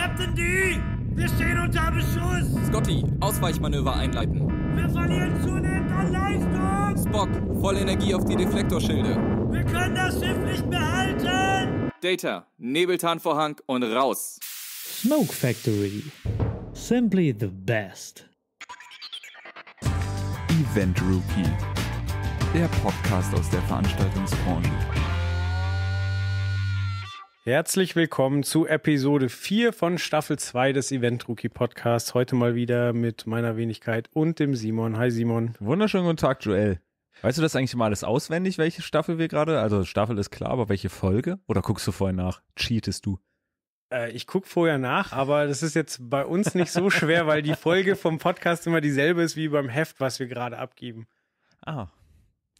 Captain D! Wir stehen unter Beschuss! Scotty, Ausweichmanöver einleiten. Wir verlieren zunehmend an Leistung! Spock, volle Energie auf die Deflektorschilde. Wir können das Schiff nicht behalten! Data, Nebeltarnvorhang und raus. Smoke Factory. Simply the best. Event Rookie, der Podcast aus der Veranstaltungsbranche. Herzlich willkommen zu Episode 4 von Staffel 2 des Event Rookie Podcasts. Heute mal wieder mit meiner Wenigkeit und dem Simon. Hi Simon. Wunderschönen guten Tag, Joel. Weißt du das eigentlich mal alles auswendig, welche Staffel wir gerade? Also Staffel ist klar, aber welche Folge? Oder guckst du vorher nach? Cheatest du? Äh, ich gucke vorher nach, aber das ist jetzt bei uns nicht so schwer, weil die Folge vom Podcast immer dieselbe ist wie beim Heft, was wir gerade abgeben. Ah.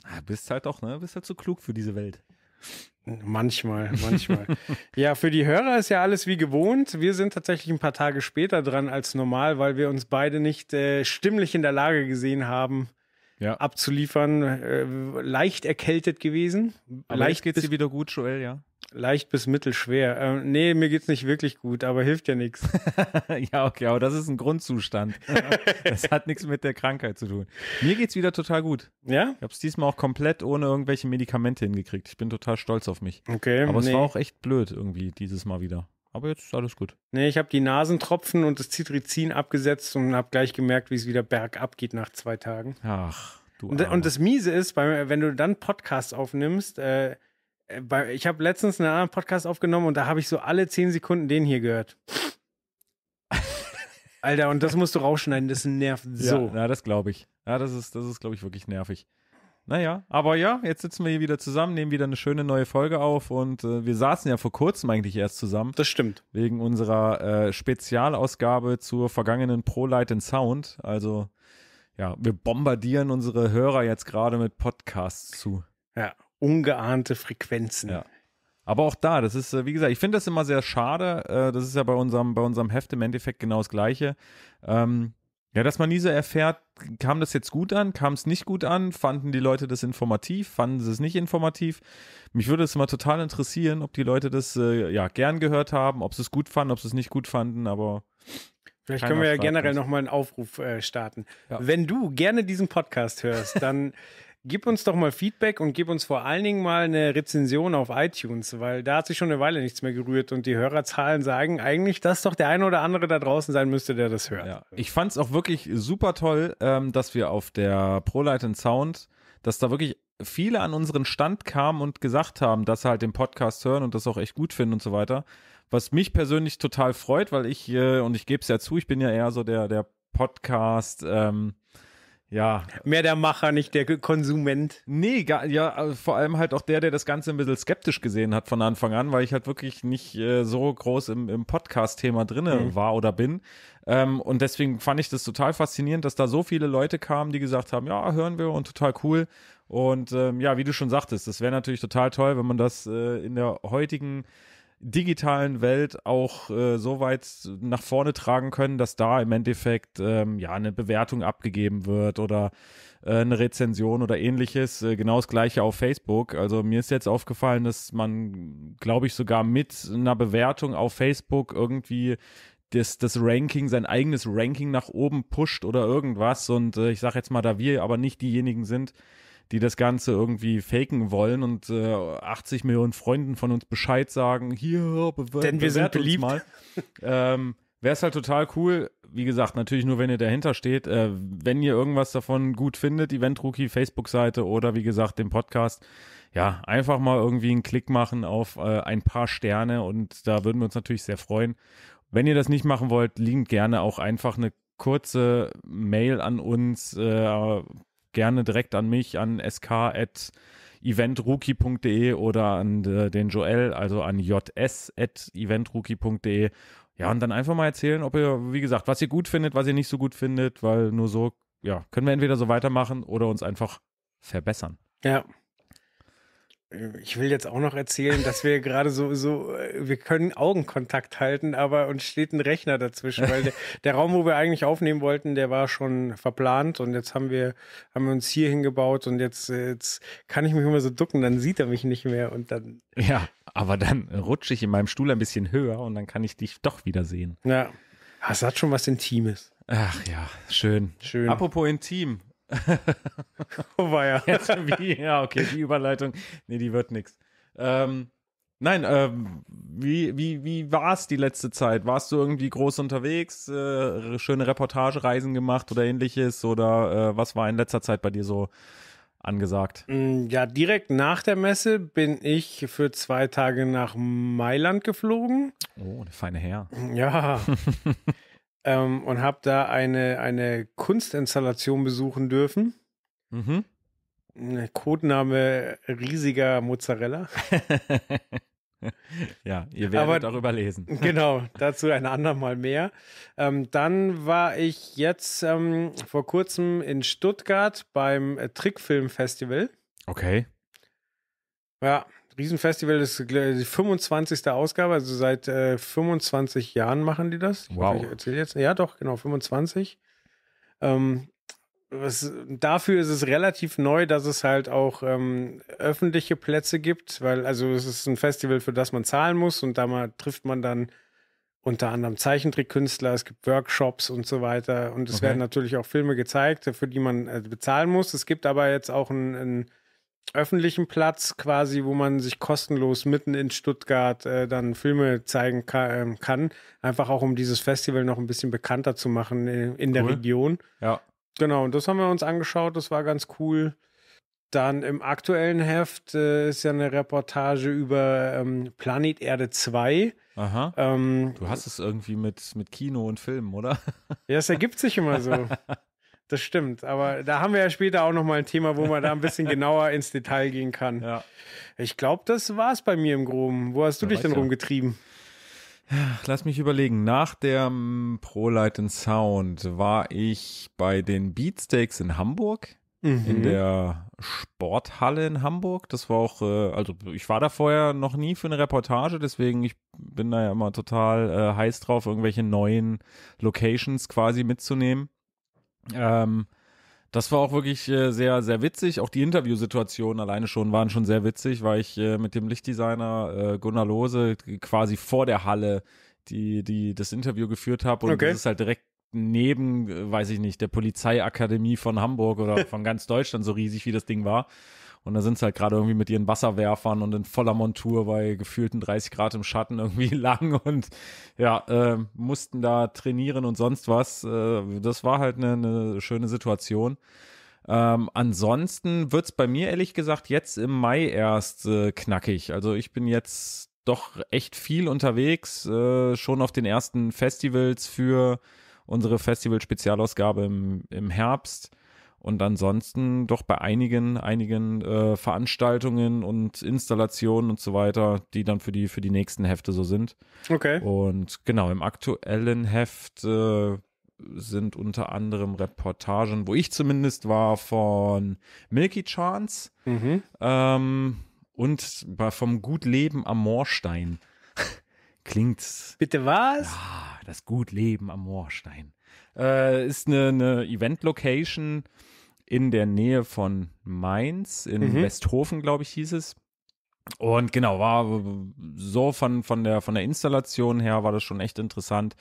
ah bist halt doch, ne? Bist halt so klug für diese Welt. Manchmal, manchmal. ja, für die Hörer ist ja alles wie gewohnt. Wir sind tatsächlich ein paar Tage später dran als normal, weil wir uns beide nicht äh, stimmlich in der Lage gesehen haben, ja. abzuliefern. Äh, leicht erkältet gewesen. Aber leicht geht's dir wieder gut, Joel, ja? Leicht bis mittelschwer. Äh, nee, mir geht's nicht wirklich gut, aber hilft ja nichts. ja, okay, aber das ist ein Grundzustand. das hat nichts mit der Krankheit zu tun. Mir geht's wieder total gut. Ja? Ich habe es diesmal auch komplett ohne irgendwelche Medikamente hingekriegt. Ich bin total stolz auf mich. Okay. Aber nee. es war auch echt blöd irgendwie dieses Mal wieder. Aber jetzt ist alles gut. Nee, ich habe die Nasentropfen und das Citrizin abgesetzt und habe gleich gemerkt, wie es wieder bergab geht nach zwei Tagen. Ach, du. Und, und das Miese ist, wenn du dann Podcasts aufnimmst, äh, ich habe letztens einen anderen Podcast aufgenommen und da habe ich so alle zehn Sekunden den hier gehört. Alter, und das musst du rausschneiden, das nervt so. Ja, na, das glaube ich. Ja, das ist, das ist, glaube ich, wirklich nervig. Naja, aber ja, jetzt sitzen wir hier wieder zusammen, nehmen wieder eine schöne neue Folge auf und äh, wir saßen ja vor kurzem eigentlich erst zusammen. Das stimmt. Wegen unserer äh, Spezialausgabe zur vergangenen Pro Light and Sound. Also, ja, wir bombardieren unsere Hörer jetzt gerade mit Podcasts zu. Ja, ungeahnte Frequenzen. Ja. Aber auch da, das ist, äh, wie gesagt, ich finde das immer sehr schade. Äh, das ist ja bei unserem, bei unserem Heft im Endeffekt genau das Gleiche. Ähm, ja, dass man nie so erfährt, kam das jetzt gut an, kam es nicht gut an, fanden die Leute das informativ, fanden sie es nicht informativ. Mich würde es immer total interessieren, ob die Leute das äh, ja gern gehört haben, ob sie es gut fanden, ob sie es nicht gut fanden, aber Vielleicht können wir ja generell nochmal einen Aufruf äh, starten. Ja. Wenn du gerne diesen Podcast hörst, dann Gib uns doch mal Feedback und gib uns vor allen Dingen mal eine Rezension auf iTunes, weil da hat sich schon eine Weile nichts mehr gerührt und die Hörerzahlen sagen eigentlich, dass doch der eine oder andere da draußen sein müsste, der das hört. Ja. Ich fand es auch wirklich super toll, ähm, dass wir auf der ProLight Sound, dass da wirklich viele an unseren Stand kamen und gesagt haben, dass sie halt den Podcast hören und das auch echt gut finden und so weiter. Was mich persönlich total freut, weil ich, äh, und ich gebe es ja zu, ich bin ja eher so der, der Podcast, ähm, ja. Mehr der Macher, nicht der Konsument. Nee, gar, ja, also vor allem halt auch der, der das Ganze ein bisschen skeptisch gesehen hat von Anfang an, weil ich halt wirklich nicht äh, so groß im, im Podcast-Thema drinne mhm. war oder bin. Ähm, und deswegen fand ich das total faszinierend, dass da so viele Leute kamen, die gesagt haben, ja, hören wir und total cool. Und ähm, ja, wie du schon sagtest, das wäre natürlich total toll, wenn man das äh, in der heutigen digitalen Welt auch äh, so weit nach vorne tragen können, dass da im Endeffekt ähm, ja eine Bewertung abgegeben wird oder äh, eine Rezension oder ähnliches. Äh, genau das gleiche auf Facebook. Also mir ist jetzt aufgefallen, dass man, glaube ich, sogar mit einer Bewertung auf Facebook irgendwie das, das Ranking, sein eigenes Ranking nach oben pusht oder irgendwas. Und äh, ich sage jetzt mal, da wir aber nicht diejenigen sind, die das Ganze irgendwie faken wollen und äh, 80 Millionen Freunden von uns Bescheid sagen, hier, bewer Denn wir sind beliebt. mal. ähm, Wäre es halt total cool, wie gesagt, natürlich nur, wenn ihr dahinter steht, äh, wenn ihr irgendwas davon gut findet, Event Rookie, Facebook-Seite oder wie gesagt, den Podcast, ja, einfach mal irgendwie einen Klick machen auf äh, ein paar Sterne und da würden wir uns natürlich sehr freuen. Wenn ihr das nicht machen wollt, liegt gerne auch einfach eine kurze Mail an uns, äh, gerne direkt an mich, an sk.eventrookie.de oder an äh, den Joel, also an js.eventrookie.de. Ja, und dann einfach mal erzählen, ob ihr, wie gesagt, was ihr gut findet, was ihr nicht so gut findet, weil nur so, ja, können wir entweder so weitermachen oder uns einfach verbessern. Ja. Ich will jetzt auch noch erzählen, dass wir gerade so, so, wir können Augenkontakt halten, aber uns steht ein Rechner dazwischen, weil der, der, Raum, wo wir eigentlich aufnehmen wollten, der war schon verplant und jetzt haben wir, haben wir uns hier hingebaut und jetzt, jetzt kann ich mich immer so ducken, dann sieht er mich nicht mehr und dann. Ja, aber dann rutsche ich in meinem Stuhl ein bisschen höher und dann kann ich dich doch wieder sehen. Ja. Das hat schon was Intimes. Ach ja, schön. Schön. Apropos intim, oh, war ja. Jetzt, wie, ja, okay, die Überleitung. Nee, die wird nichts. Ähm, nein, ähm, wie, wie, wie war es die letzte Zeit? Warst du irgendwie groß unterwegs, äh, schöne Reportagereisen gemacht oder ähnliches? Oder äh, was war in letzter Zeit bei dir so angesagt? Mm, ja, direkt nach der Messe bin ich für zwei Tage nach Mailand geflogen. Oh, eine feine Herr. Ja. ähm, und habe da eine, eine Kunstinstallation besuchen dürfen. Mhm. Codename riesiger Mozzarella. ja, ihr werdet Aber, darüber lesen. genau, dazu ein andermal mehr. Ähm, dann war ich jetzt ähm, vor kurzem in Stuttgart beim äh, Trickfilmfestival. Okay. Ja, Riesenfestival ist die 25. Ausgabe, also seit äh, 25 Jahren machen die das. Ich wow. Hoffe, ich jetzt. Ja, doch, genau, 25. Ähm, was, dafür ist es relativ neu, dass es halt auch ähm, öffentliche Plätze gibt, weil also es ist ein Festival, für das man zahlen muss und da mal, trifft man dann unter anderem Zeichentrickkünstler, es gibt Workshops und so weiter und es okay. werden natürlich auch Filme gezeigt, für die man äh, bezahlen muss. Es gibt aber jetzt auch ein, ein öffentlichen Platz quasi, wo man sich kostenlos mitten in Stuttgart äh, dann Filme zeigen ka äh, kann. Einfach auch, um dieses Festival noch ein bisschen bekannter zu machen in, in cool. der Region. Ja. Genau, und das haben wir uns angeschaut, das war ganz cool. Dann im aktuellen Heft äh, ist ja eine Reportage über ähm, Planet Erde 2. Aha. Ähm, du hast es irgendwie mit, mit Kino und Filmen, oder? Ja, es ergibt sich immer so. Das stimmt, aber da haben wir ja später auch nochmal ein Thema, wo man da ein bisschen genauer ins Detail gehen kann. Ja. Ich glaube, das war es bei mir im Groben. Wo hast du ja, dich denn rumgetrieben? Lass mich überlegen. Nach dem Pro Light and Sound war ich bei den Beatsteaks in Hamburg, mhm. in der Sporthalle in Hamburg. Das war auch, äh, also ich war da vorher noch nie für eine Reportage, deswegen ich bin da ja immer total äh, heiß drauf, irgendwelche neuen Locations quasi mitzunehmen. Ähm, das war auch wirklich äh, sehr, sehr witzig. Auch die Interviewsituationen alleine schon waren schon sehr witzig, weil ich äh, mit dem Lichtdesigner äh, Gunnar Lose quasi vor der Halle die, die das Interview geführt habe. Und okay. das ist halt direkt neben, äh, weiß ich nicht, der Polizeiakademie von Hamburg oder von ganz Deutschland, so riesig wie das Ding war. Und da sind sie halt gerade irgendwie mit ihren Wasserwerfern und in voller Montur bei gefühlten 30 Grad im Schatten irgendwie lang und ja, äh, mussten da trainieren und sonst was. Äh, das war halt eine, eine schöne Situation. Ähm, ansonsten wird's bei mir ehrlich gesagt jetzt im Mai erst äh, knackig. Also ich bin jetzt doch echt viel unterwegs, äh, schon auf den ersten Festivals für unsere Festival-Spezialausgabe im, im Herbst und ansonsten doch bei einigen, einigen äh, Veranstaltungen und Installationen und so weiter, die dann für die, für die nächsten Hefte so sind. Okay. Und genau, im aktuellen Heft äh, sind unter anderem Reportagen, wo ich zumindest war, von Milky Chance mhm. ähm, und vom Gutleben am Moorstein. Klingt. Bitte was? Ja, das Gutleben am Moorstein. Äh, ist eine, eine Event-Location in der Nähe von Mainz, in mhm. Westhofen, glaube ich, hieß es. Und genau, war so von, von, der, von der Installation her war das schon echt interessant.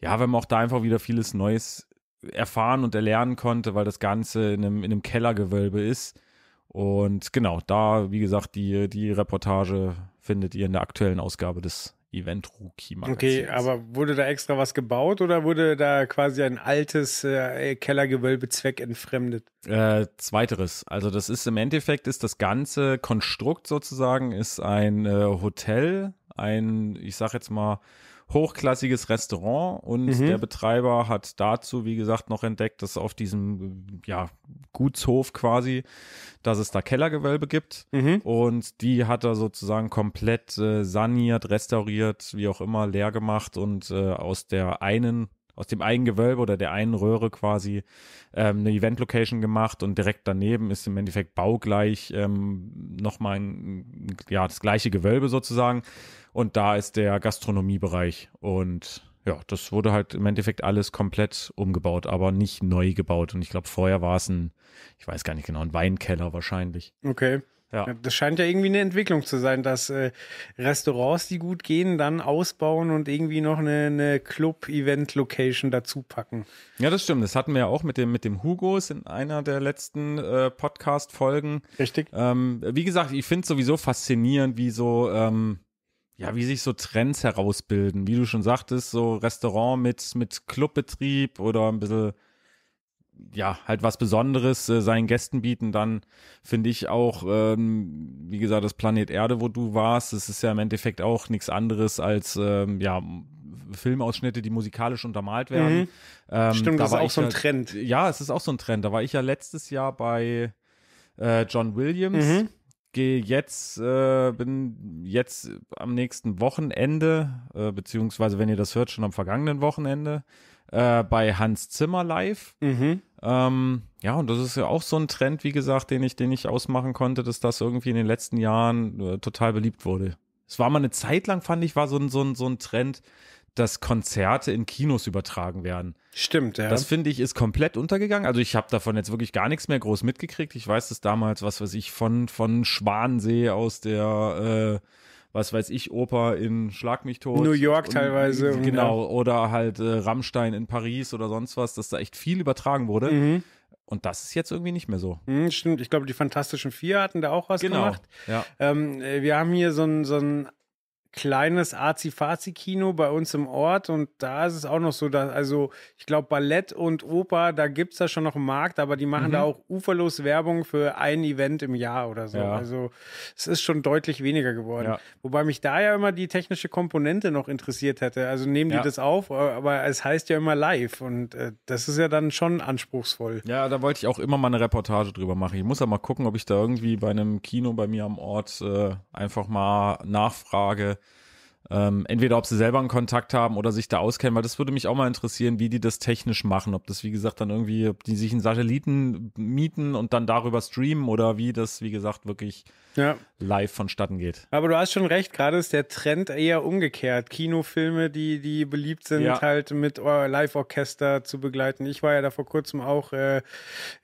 Ja, wenn man auch da einfach wieder vieles Neues erfahren und erlernen konnte, weil das Ganze in einem, in einem Kellergewölbe ist. Und genau, da, wie gesagt, die, die Reportage findet ihr in der aktuellen Ausgabe des Event Rookie Magazins. Okay, aber wurde da extra was gebaut oder wurde da quasi ein altes äh, Kellergewölbe zweckentfremdet? Äh, zweiteres. Also das ist im Endeffekt ist das ganze Konstrukt sozusagen ist ein äh, Hotel, ein, ich sag jetzt mal hochklassiges Restaurant und mhm. der Betreiber hat dazu, wie gesagt, noch entdeckt, dass auf diesem ja, Gutshof quasi, dass es da Kellergewölbe gibt mhm. und die hat er sozusagen komplett äh, saniert, restauriert, wie auch immer, leer gemacht und äh, aus der einen aus dem einen Gewölbe oder der einen Röhre quasi ähm, eine Event-Location gemacht und direkt daneben ist im Endeffekt baugleich ähm, nochmal ein, ja, das gleiche Gewölbe sozusagen. Und da ist der Gastronomiebereich. Und ja, das wurde halt im Endeffekt alles komplett umgebaut, aber nicht neu gebaut. Und ich glaube, vorher war es ein, ich weiß gar nicht genau, ein Weinkeller wahrscheinlich. Okay. Ja. Das scheint ja irgendwie eine Entwicklung zu sein, dass äh, Restaurants, die gut gehen, dann ausbauen und irgendwie noch eine, eine Club-Event-Location dazu packen. Ja, das stimmt. Das hatten wir ja auch mit dem, mit dem Hugos in einer der letzten äh, Podcast-Folgen. Richtig. Ähm, wie gesagt, ich finde es sowieso faszinierend, wie so, ähm, ja, wie sich so Trends herausbilden. Wie du schon sagtest, so Restaurant mit, mit Clubbetrieb oder ein bisschen ja, halt was Besonderes äh, seinen Gästen bieten, dann finde ich auch, ähm, wie gesagt, das Planet Erde, wo du warst, das ist ja im Endeffekt auch nichts anderes als, ähm, ja, Filmausschnitte, die musikalisch untermalt werden. Mhm. Ähm, Stimmt, da das ist auch so ein ja, Trend. Ja, es ist auch so ein Trend. Da war ich ja letztes Jahr bei äh, John Williams. Mhm. Gehe jetzt, äh, bin jetzt am nächsten Wochenende, äh, beziehungsweise wenn ihr das hört, schon am vergangenen Wochenende, äh, bei Hans Zimmer live. Mhm. Ähm, ja, und das ist ja auch so ein Trend, wie gesagt, den ich, den ich ausmachen konnte, dass das irgendwie in den letzten Jahren äh, total beliebt wurde. Es war mal eine Zeit lang, fand ich, war so ein, so ein, so ein Trend, dass Konzerte in Kinos übertragen werden. Stimmt, ja. Das finde ich ist komplett untergegangen. Also ich habe davon jetzt wirklich gar nichts mehr groß mitgekriegt. Ich weiß das damals, was weiß ich, von, von Schwansee aus der, äh, was weiß ich, Oper in Schlag mich tot. New York teilweise und Genau, oder halt äh, Rammstein in Paris oder sonst was, dass da echt viel übertragen wurde. mhm. Und das ist jetzt irgendwie nicht mehr so. Mhm, stimmt, ich glaube, die Fantastischen Vier hatten da auch was gemacht. Ja. Ähm, äh, wir haben hier so ein, so ein kleines Azi-Fazi-Kino bei uns im Ort und da ist es auch noch so, dass, also ich glaube, Ballett und Oper, da gibt es da schon noch einen Markt, aber die machen Mhm. da auch uferlos Werbung für ein Event im Jahr oder so. Ja. Also es ist schon deutlich weniger geworden. Ja. Wobei mich da ja immer die technische Komponente noch interessiert hätte. Also nehmen die Ja. das auf, aber es heißt ja immer live und äh, das ist ja dann schon anspruchsvoll. Ja, da wollte ich auch immer mal eine Reportage drüber machen. Ich muss ja mal gucken, ob ich da irgendwie bei einem Kino bei mir am Ort äh, einfach mal nachfrage. Ähm, entweder ob sie selber einen Kontakt haben oder sich da auskennen, weil das würde mich auch mal interessieren, wie die das technisch machen. Ob das, wie gesagt, dann irgendwie, ob die sich einen Satelliten mieten und dann darüber streamen oder wie das, wie gesagt, wirklich Ja. live vonstatten geht. Aber du hast schon recht, gerade ist der Trend eher umgekehrt. Kinofilme, die, die beliebt sind, Ja. halt mit Or- Live-Orchester zu begleiten. Ich war ja da vor kurzem auch äh,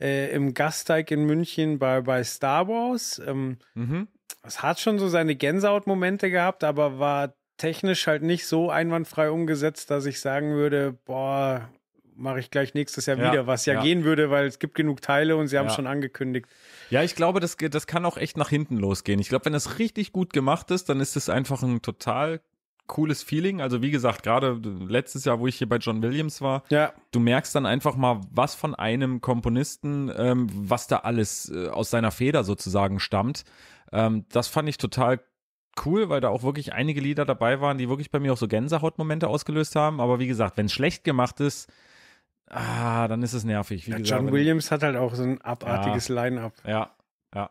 äh, im Gasteig in München bei, bei Star Wars. Ähm, Mhm. es hat schon so seine Gänsehautmomente gehabt, aber war technisch halt nicht so einwandfrei umgesetzt, dass ich sagen würde, boah, mache ich gleich nächstes Jahr Ja, wieder, was ja, ja. gehen würde, weil es gibt genug Teile und sie haben Ja. schon angekündigt. Ja, ich glaube, das, geht- das kann auch echt nach hinten losgehen. Ich glaube, wenn das richtig gut gemacht ist, dann ist es einfach ein total cooles Feeling. Also wie gesagt, gerade letztes Jahr, wo ich hier bei John Williams war, Ja, du merkst dann einfach mal, was von einem Komponisten, ähm, was da alles äh, aus seiner Feder sozusagen stammt. Ähm, das fand ich total cool, weil da auch wirklich einige Lieder dabei waren, die wirklich bei mir auch so Gänsehautmomente ausgelöst haben. Aber wie gesagt, wenn es schlecht gemacht ist, ah, dann ist es nervig. Wie ja gesagt, John Williams hat halt auch so ein abartiges Line-Up. Ja, ja.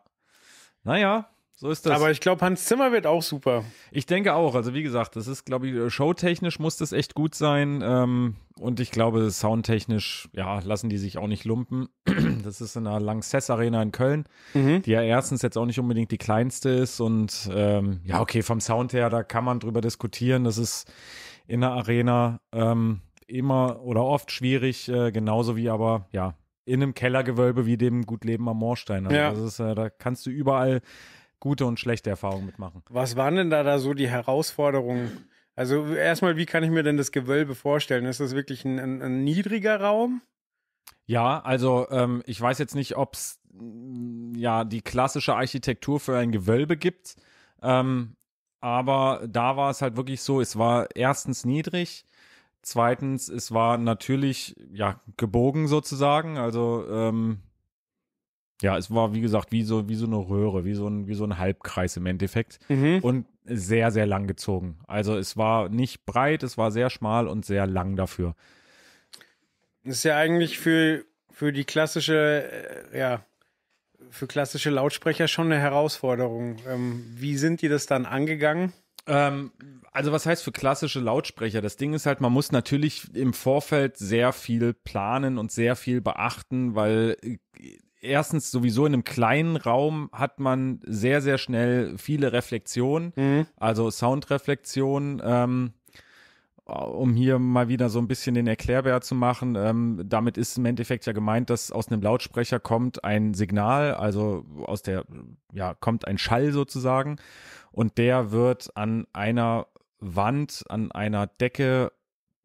Naja, so ist das. Aber ich glaube, Hans Zimmer wird auch super. Ich denke auch. Also wie gesagt, das ist, glaube ich, showtechnisch muss das echt gut sein. Ähm, und ich glaube, soundtechnisch, ja, lassen die sich auch nicht lumpen. Das ist in der Lanxess Arena in Köln, die ja erstens jetzt auch nicht unbedingt die kleinste ist. Und ähm, ja, okay, vom Sound her, da kann man drüber diskutieren. Das ist in der Arena ähm, immer oder oft schwierig, äh, genauso wie aber, ja, in einem Kellergewölbe wie dem Gutleben am Moorstein. Also Ja. das ist, äh, da kannst du überall gute und schlechte Erfahrungen mitmachen. Was waren denn da, da so die Herausforderungen? Also erstmal, wie kann ich mir denn das Gewölbe vorstellen? Ist das wirklich ein, ein, ein niedriger Raum? Ja, also ähm, ich weiß jetzt nicht, ob es ja die klassische Architektur für ein Gewölbe gibt, ähm, aber da war es halt wirklich so, es war erstens niedrig, zweitens, es war natürlich ja gebogen sozusagen, also ähm, ja, es war wie gesagt wie so wie so eine Röhre, wie so ein wie so ein Halbkreis im Endeffekt und sehr sehr lang gezogen. Also es war nicht breit, es war sehr schmal und sehr lang dafür. Das ist ja eigentlich für, für die klassische, äh, ja, für klassische Lautsprecher schon eine Herausforderung. Ähm, wie sind die das dann angegangen? Ähm, also was heißt für klassische Lautsprecher? Das Ding ist halt, man muss natürlich im Vorfeld sehr viel planen und sehr viel beachten, weil äh, erstens sowieso in einem kleinen Raum hat man sehr, sehr schnell viele Reflexionen, mhm. also Soundreflexionen. Ähm, um hier mal wieder so ein bisschen den Erklärbär zu machen, ähm, damit ist im Endeffekt ja gemeint, dass aus einem Lautsprecher kommt ein Signal, also aus der, ja, kommt ein Schall sozusagen und der wird an einer Wand, an einer Decke,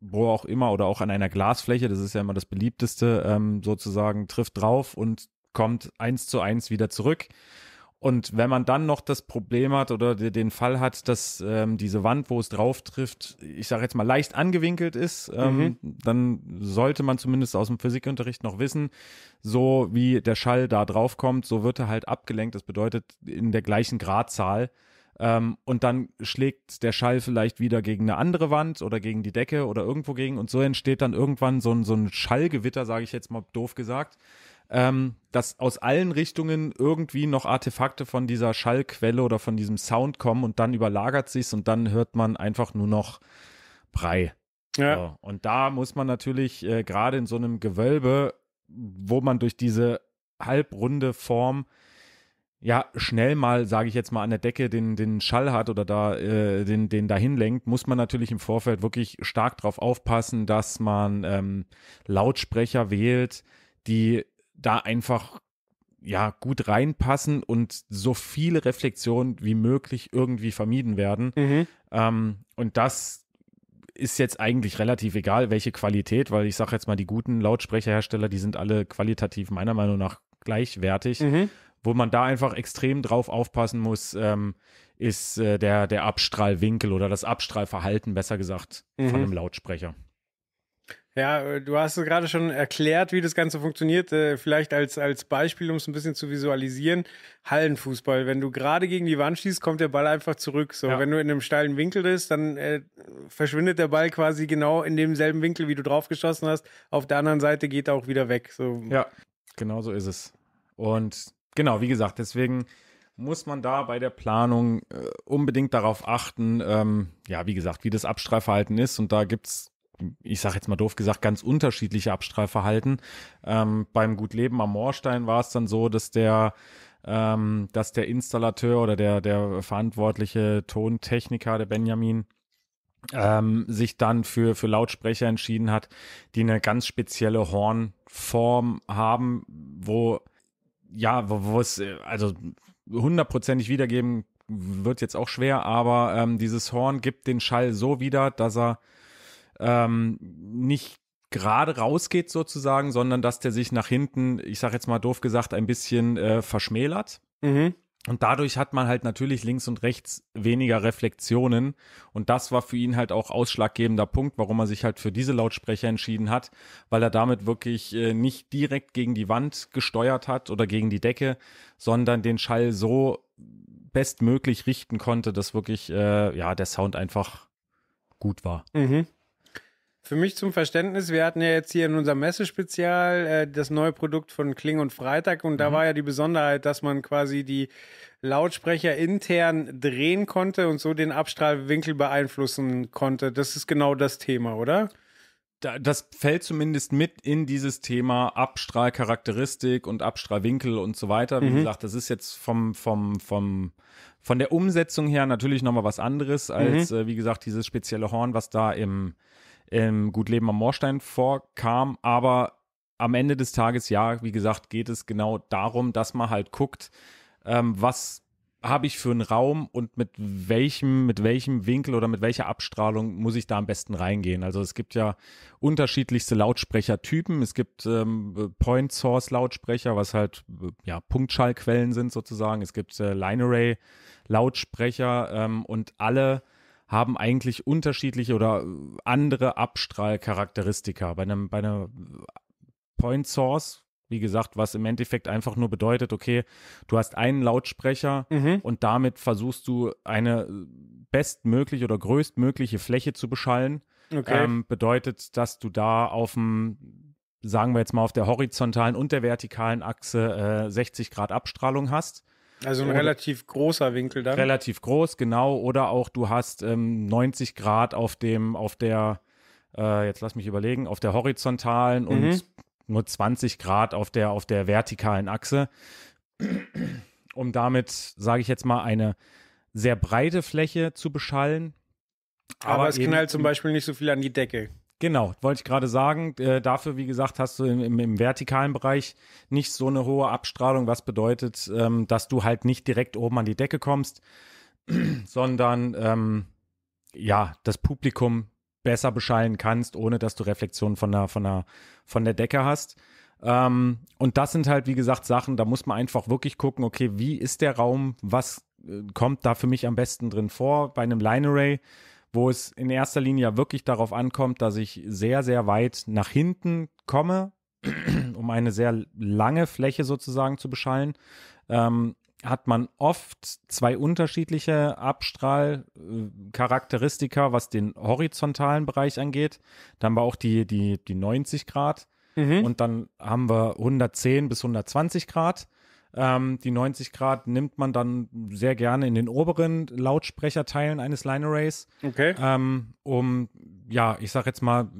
wo auch immer oder auch an einer Glasfläche, das ist ja immer das beliebteste, ähm, sozusagen trifft drauf und kommt eins zu eins wieder zurück. Und wenn man dann noch das Problem hat oder den Fall hat, dass ähm, diese Wand, wo es drauf trifft, ich sage jetzt mal leicht angewinkelt ist, ähm, mhm. dann sollte man zumindest aus dem Physikunterricht noch wissen, so wie der Schall da drauf kommt, so wird er halt abgelenkt. Das bedeutet in der gleichen Gradzahl. Ähm, und dann schlägt der Schall vielleicht wieder gegen eine andere Wand oder gegen die Decke oder irgendwo gegen. Und so entsteht dann irgendwann so ein, so ein Schallgewitter, sage ich jetzt mal doof gesagt ähm, dass aus allen Richtungen irgendwie noch Artefakte von dieser Schallquelle oder von diesem Sound kommen und dann überlagert sich's und dann hört man einfach nur noch Brei. Ja. So. Und da muss man natürlich äh, gerade in so einem Gewölbe, wo man durch diese halbrunde Form ja schnell mal, sage ich jetzt mal, an der Decke den, den Schall hat oder da äh, den, den dahin lenkt, muss man natürlich im Vorfeld wirklich stark darauf aufpassen, dass man ähm, Lautsprecher wählt, die da einfach ja gut reinpassen und so viele Reflexionen wie möglich irgendwie vermieden werden. Mhm. Ähm, und das ist jetzt eigentlich relativ egal, welche Qualität, weil ich sage jetzt mal, die guten Lautsprecherhersteller, die sind alle qualitativ meiner Meinung nach gleichwertig. Mhm. Wo man da einfach extrem drauf aufpassen muss, ähm, ist äh, der, der Abstrahlwinkel oder das Abstrahlverhalten, besser gesagt, mhm. von einem Lautsprecher. Ja, äh, du hast gerade schon erklärt, wie das Ganze funktioniert. Äh, vielleicht als, als Beispiel, um es ein bisschen zu visualisieren. Hallenfußball. Wenn du gerade gegen die Wand schießt, kommt der Ball einfach zurück. So, ja. wenn du in einem steilen Winkel bist, dann äh, verschwindet der Ball quasi genau in demselben Winkel, wie du draufgeschossen hast. Auf der anderen Seite geht er auch wieder weg. So. Ja, genau so ist es. Und genau, wie gesagt, deswegen muss man da bei der Planung äh, unbedingt darauf achten, ähm, ja, wie gesagt, wie das Abstreifverhalten ist. Und da gibt es ich sage jetzt mal doof gesagt, ganz unterschiedliche Abstreifverhalten. Ähm, beim Gutleben am Moorstein war es dann so, dass der ähm, dass der Installateur oder der, der verantwortliche Tontechniker, der Benjamin, ähm, sich dann für, für Lautsprecher entschieden hat, die eine ganz spezielle Hornform haben, wo, ja, wo, wo es, also hundertprozentig wiedergeben wird jetzt auch schwer, aber ähm, dieses Horn gibt den Schall so wieder, dass er ähm, nicht gerade rausgeht sozusagen, sondern dass der sich nach hinten, ich sage jetzt mal doof gesagt, ein bisschen äh, verschmälert. Mhm. Und dadurch hat man halt natürlich links und rechts weniger Reflexionen. Und das war für ihn halt auch ausschlaggebender Punkt, warum er sich halt für diese Lautsprecher entschieden hat, weil er damit wirklich äh, nicht direkt gegen die Wand gesteuert hat oder gegen die Decke, sondern den Schall so bestmöglich richten konnte, dass wirklich äh, ja der Sound einfach gut war. Mhm. Für mich zum Verständnis, wir hatten ja jetzt hier in unserem Messespezial äh, das neue Produkt von Kling und Freitag und da mhm. war ja die Besonderheit, dass man quasi die Lautsprecher intern drehen konnte und so den Abstrahlwinkel beeinflussen konnte. Das ist genau das Thema, oder? das fällt zumindest mit in dieses Thema Abstrahlcharakteristik und Abstrahlwinkel und so weiter. Wie mhm. gesagt, das ist jetzt vom, vom, vom, von der Umsetzung her natürlich nochmal was anderes als, mhm. äh, wie gesagt, dieses spezielle Horn, was da im, im Gutleben am Moorstein vorkam. Aber am Ende des Tages, ja, wie gesagt, geht es genau darum, dass man halt guckt, ähm, was habe ich für einen Raum und mit welchem, mit welchem Winkel oder mit welcher Abstrahlung muss ich da am besten reingehen. Also es gibt ja unterschiedlichste Lautsprechertypen. Es gibt ähm, Point Source Lautsprecher, was halt ja Punktschallquellen sind sozusagen. Es gibt äh, Line Array Lautsprecher ähm, und alle haben eigentlich unterschiedliche oder andere Abstrahlcharakteristika. Bei einem, bei einer Point Source, wie gesagt, was im Endeffekt einfach nur bedeutet, okay, du hast einen Lautsprecher mhm. und damit versuchst du eine bestmögliche oder größtmögliche Fläche zu beschallen. Okay. Ähm, bedeutet, dass du da auf dem, sagen wir jetzt mal, auf der horizontalen und der vertikalen Achse äh, 60 Grad Abstrahlung hast. Also ein Oder- relativ großer Winkel dann. Relativ groß, genau. Oder auch du hast ähm, 90 Grad auf dem, auf der, äh, jetzt lass mich überlegen, auf der horizontalen Mhm. und nur 20 Grad auf der, auf der vertikalen Achse. Um damit, sage ich jetzt mal, eine sehr breite Fläche zu beschallen. aber, es eben knallt zum Beispiel nicht so viel an die Decke. Genau, wollte ich gerade sagen. Äh, dafür, wie gesagt, hast du im, im, im vertikalen Bereich nicht so eine hohe Abstrahlung, was bedeutet, ähm, dass du halt nicht direkt oben an die Decke kommst, sondern ähm, ja, das Publikum besser beschallen kannst, ohne dass du Reflexionen von der, von der, von der Decke hast. Ähm, und das sind halt, wie gesagt, Sachen, da muss man einfach wirklich gucken, okay, wie ist der Raum, was äh, kommt da für mich am besten drin vor bei einem Line Array, wo es in erster Linie wirklich darauf ankommt, dass ich sehr, sehr weit nach hinten komme, um eine sehr lange Fläche sozusagen zu beschallen. Ähm, hat man oft zwei unterschiedliche Abstrahlcharakteristika, was den horizontalen Bereich angeht. Dann haben wir auch die, die, die 90 Grad Mhm. und dann haben wir 110 bis 120 Grad. Ähm, die 90 Grad nimmt man dann sehr gerne in den oberen Lautsprecherteilen eines Line Arrays, Okay. ähm, um, ja, ich sag jetzt mal,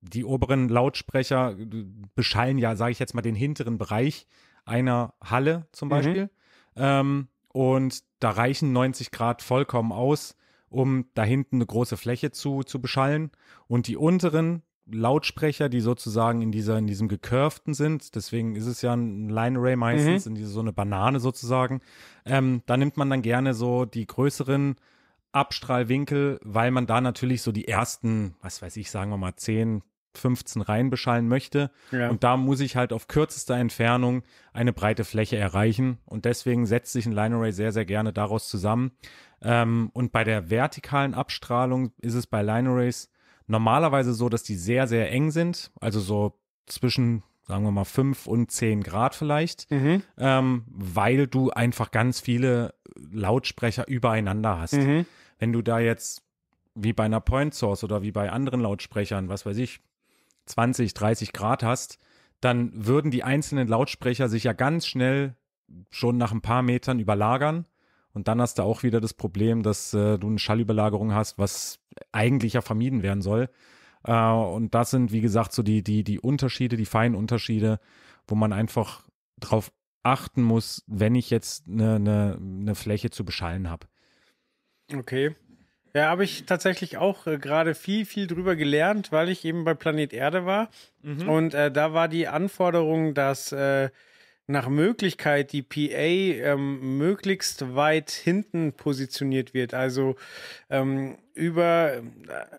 die oberen Lautsprecher äh, beschallen ja, sage ich jetzt mal, den hinteren Bereich einer Halle zum Mhm. Beispiel. Ähm, und da reichen 90 Grad vollkommen aus, um da hinten eine große Fläche zu, zu beschallen. Und die unteren Lautsprecher, die sozusagen in dieser, in diesem gecurvten sind, deswegen ist es ja ein Line Array meistens, in diese so eine Banane sozusagen, ähm, da nimmt man dann gerne so die größeren Abstrahlwinkel, weil man da natürlich so die ersten, was weiß ich, sagen wir mal 10, 15 Reihen beschallen möchte. Ja. Und da muss ich halt auf kürzester Entfernung eine breite Fläche erreichen. Und deswegen setzt sich ein Line Array sehr, sehr gerne daraus zusammen. Ähm, und bei der vertikalen Abstrahlung ist es bei Line Arrays normalerweise so, dass die sehr, sehr eng sind. Also so zwischen, sagen wir mal, 5 und 10 Grad vielleicht. Mhm. Ähm, weil du einfach ganz viele Lautsprecher übereinander hast. Mhm. Wenn du da jetzt wie bei einer Point Source oder wie bei anderen Lautsprechern, was weiß ich, 20, 30 Grad hast, dann würden die einzelnen Lautsprecher sich ja ganz schnell schon nach ein paar Metern überlagern. Und dann hast du auch wieder das Problem, dass äh, du eine Schallüberlagerung hast, was eigentlich ja vermieden werden soll. Äh, und das sind, wie gesagt, so die, die, die Unterschiede, die feinen Unterschiede, wo man einfach drauf achten muss, wenn ich jetzt eine, eine, eine Fläche zu beschallen habe. Okay. Ja, habe ich tatsächlich auch äh, gerade viel, viel drüber gelernt, weil ich eben bei Planet Erde war. Und äh, da war die Anforderung, dass äh, nach Möglichkeit die PA ähm, möglichst weit hinten positioniert wird. Also ähm, über,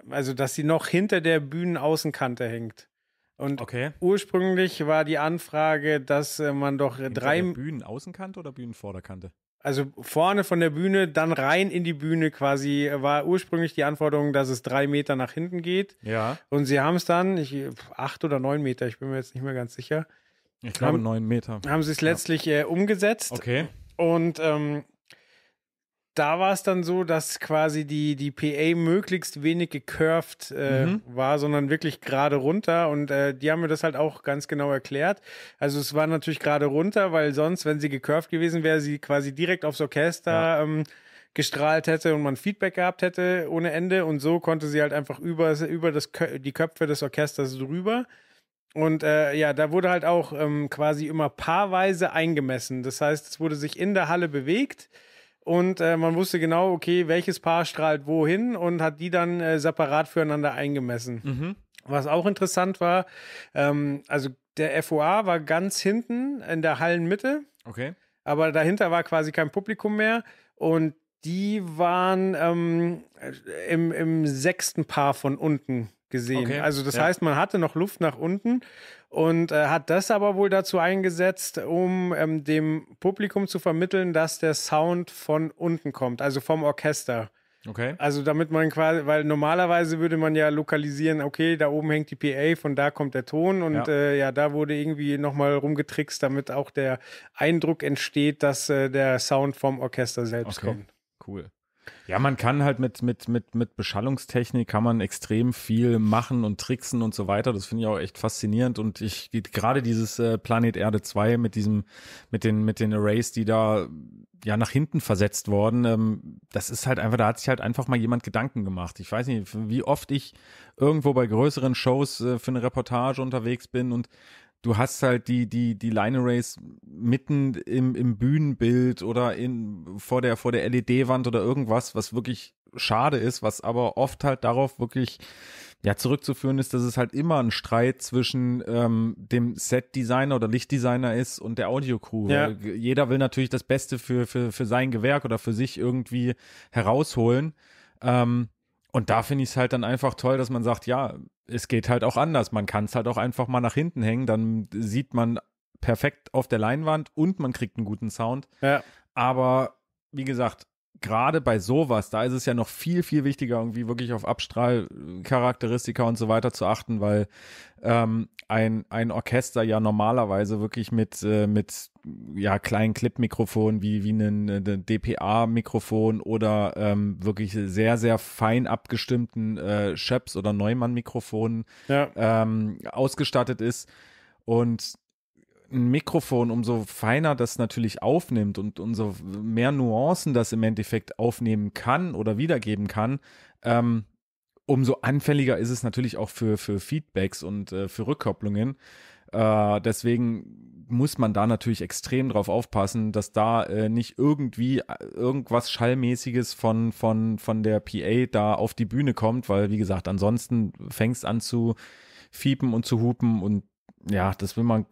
also dass sie noch hinter der Bühnenaußenkante hängt. Und Okay. ursprünglich war die Anfrage, dass äh, man doch äh, drei, Bühnenaußenkante oder Bühnenvorderkante? also vorne von der Bühne, dann rein in die Bühne quasi, äh, war ursprünglich die Anforderung, dass es drei Meter nach hinten geht. Ja. Und sie haben es dann, ich, acht oder neun Meter, ich bin mir jetzt nicht mehr ganz sicher, Ich glaube Haben- neun Meter. haben sie es letztlich äh, umgesetzt. Okay. Und ähm, da war es dann so, dass quasi die, die PA möglichst wenig gecurved äh, Mhm. war, sondern wirklich gerade runter. Und äh, die haben mir das halt auch ganz genau erklärt. Also es war natürlich gerade runter, weil sonst, wenn sie gecurved gewesen wäre, sie quasi direkt aufs Orchester ähm, gestrahlt hätte und man Feedback gehabt hätte ohne Ende. Und so konnte sie halt einfach über, über das, die Köpfe des Orchesters drüber. Und äh, ja, da wurde halt auch ähm, quasi immer paarweise eingemessen. Das heißt, es wurde sich in der Halle bewegt und äh, man wusste genau, okay, welches Paar strahlt wohin und hat die dann äh, separat füreinander eingemessen. Mhm. Was auch interessant war, ähm, also der FOA war ganz hinten in der Hallenmitte, Okay. aber dahinter war quasi kein Publikum mehr und die waren ähm, im, im sechsten Paar von unten gesehen. Okay, Also das ja. heißt, man hatte noch Luft nach unten und äh, hat das aber wohl dazu eingesetzt, um ähm, dem Publikum zu vermitteln, dass der Sound von unten kommt, also vom Orchester. Okay. Also damit man quasi, weil normalerweise würde man ja lokalisieren, okay, da oben hängt die PA, von da kommt der Ton und Ja. äh, ja, da wurde irgendwie nochmal rumgetrickst, damit auch der Eindruck entsteht, dass äh, der Sound vom Orchester selbst Okay. kommt. Cool. Ja, man kann halt mit, mit, mit, mit Beschallungstechnik kann man extrem viel machen und tricksen und so weiter. Das finde ich auch echt faszinierend. Und ich, gerade dieses äh, Planet Erde 2 mit diesem, mit den, mit den Arrays, die da ja nach hinten versetzt worden, ähm, das ist halt einfach, da hat sich halt einfach mal jemand Gedanken gemacht. Ich weiß nicht, wie oft ich irgendwo bei größeren Shows äh, für eine Reportage unterwegs bin und du hast halt die, die, die Line Arrays mitten im, im Bühnenbild oder in, vor der, vor der LED-Wand oder irgendwas, was wirklich schade ist, was aber oft halt darauf wirklich ja zurückzuführen ist, dass es halt immer ein Streit zwischen ähm, dem Set-Designer oder Lichtdesigner ist und der Audio-Crew. Ja. Jeder will natürlich das Beste für, für, für sein Gewerk oder für sich irgendwie herausholen. Ähm, und da finde ich es halt dann einfach toll, dass man sagt, ja, es geht halt auch anders. Man kann es halt auch einfach mal nach hinten hängen, dann sieht man perfekt auf der Leinwand und man kriegt einen guten Sound. Ja. Aber wie gesagt, gerade bei sowas, da ist es ja noch viel, viel wichtiger, irgendwie wirklich auf Abstrahlcharakteristika und so weiter zu achten, weil ähm, ein, ein Orchester ja normalerweise wirklich mit, äh, mit ja, kleinen Clip-Mikrofonen wie, wie ein, ein DPA-Mikrofon oder ähm, wirklich sehr, sehr fein abgestimmten äh, Schöps- oder Neumann-Mikrofonen ja. ähm, ausgestattet ist. Und ein Mikrofon, umso feiner das natürlich aufnimmt und umso mehr Nuancen das im Endeffekt aufnehmen kann oder wiedergeben kann, ähm, umso anfälliger ist es natürlich auch für, für Feedbacks und äh, für Rückkopplungen. Äh, deswegen muss man da natürlich extrem drauf aufpassen, dass da äh, nicht irgendwie äh, irgendwas Schallmäßiges von, von, von der PA da auf die Bühne kommt, weil, wie gesagt, ansonsten fängst an zu fiepen und zu hupen und ja, das will man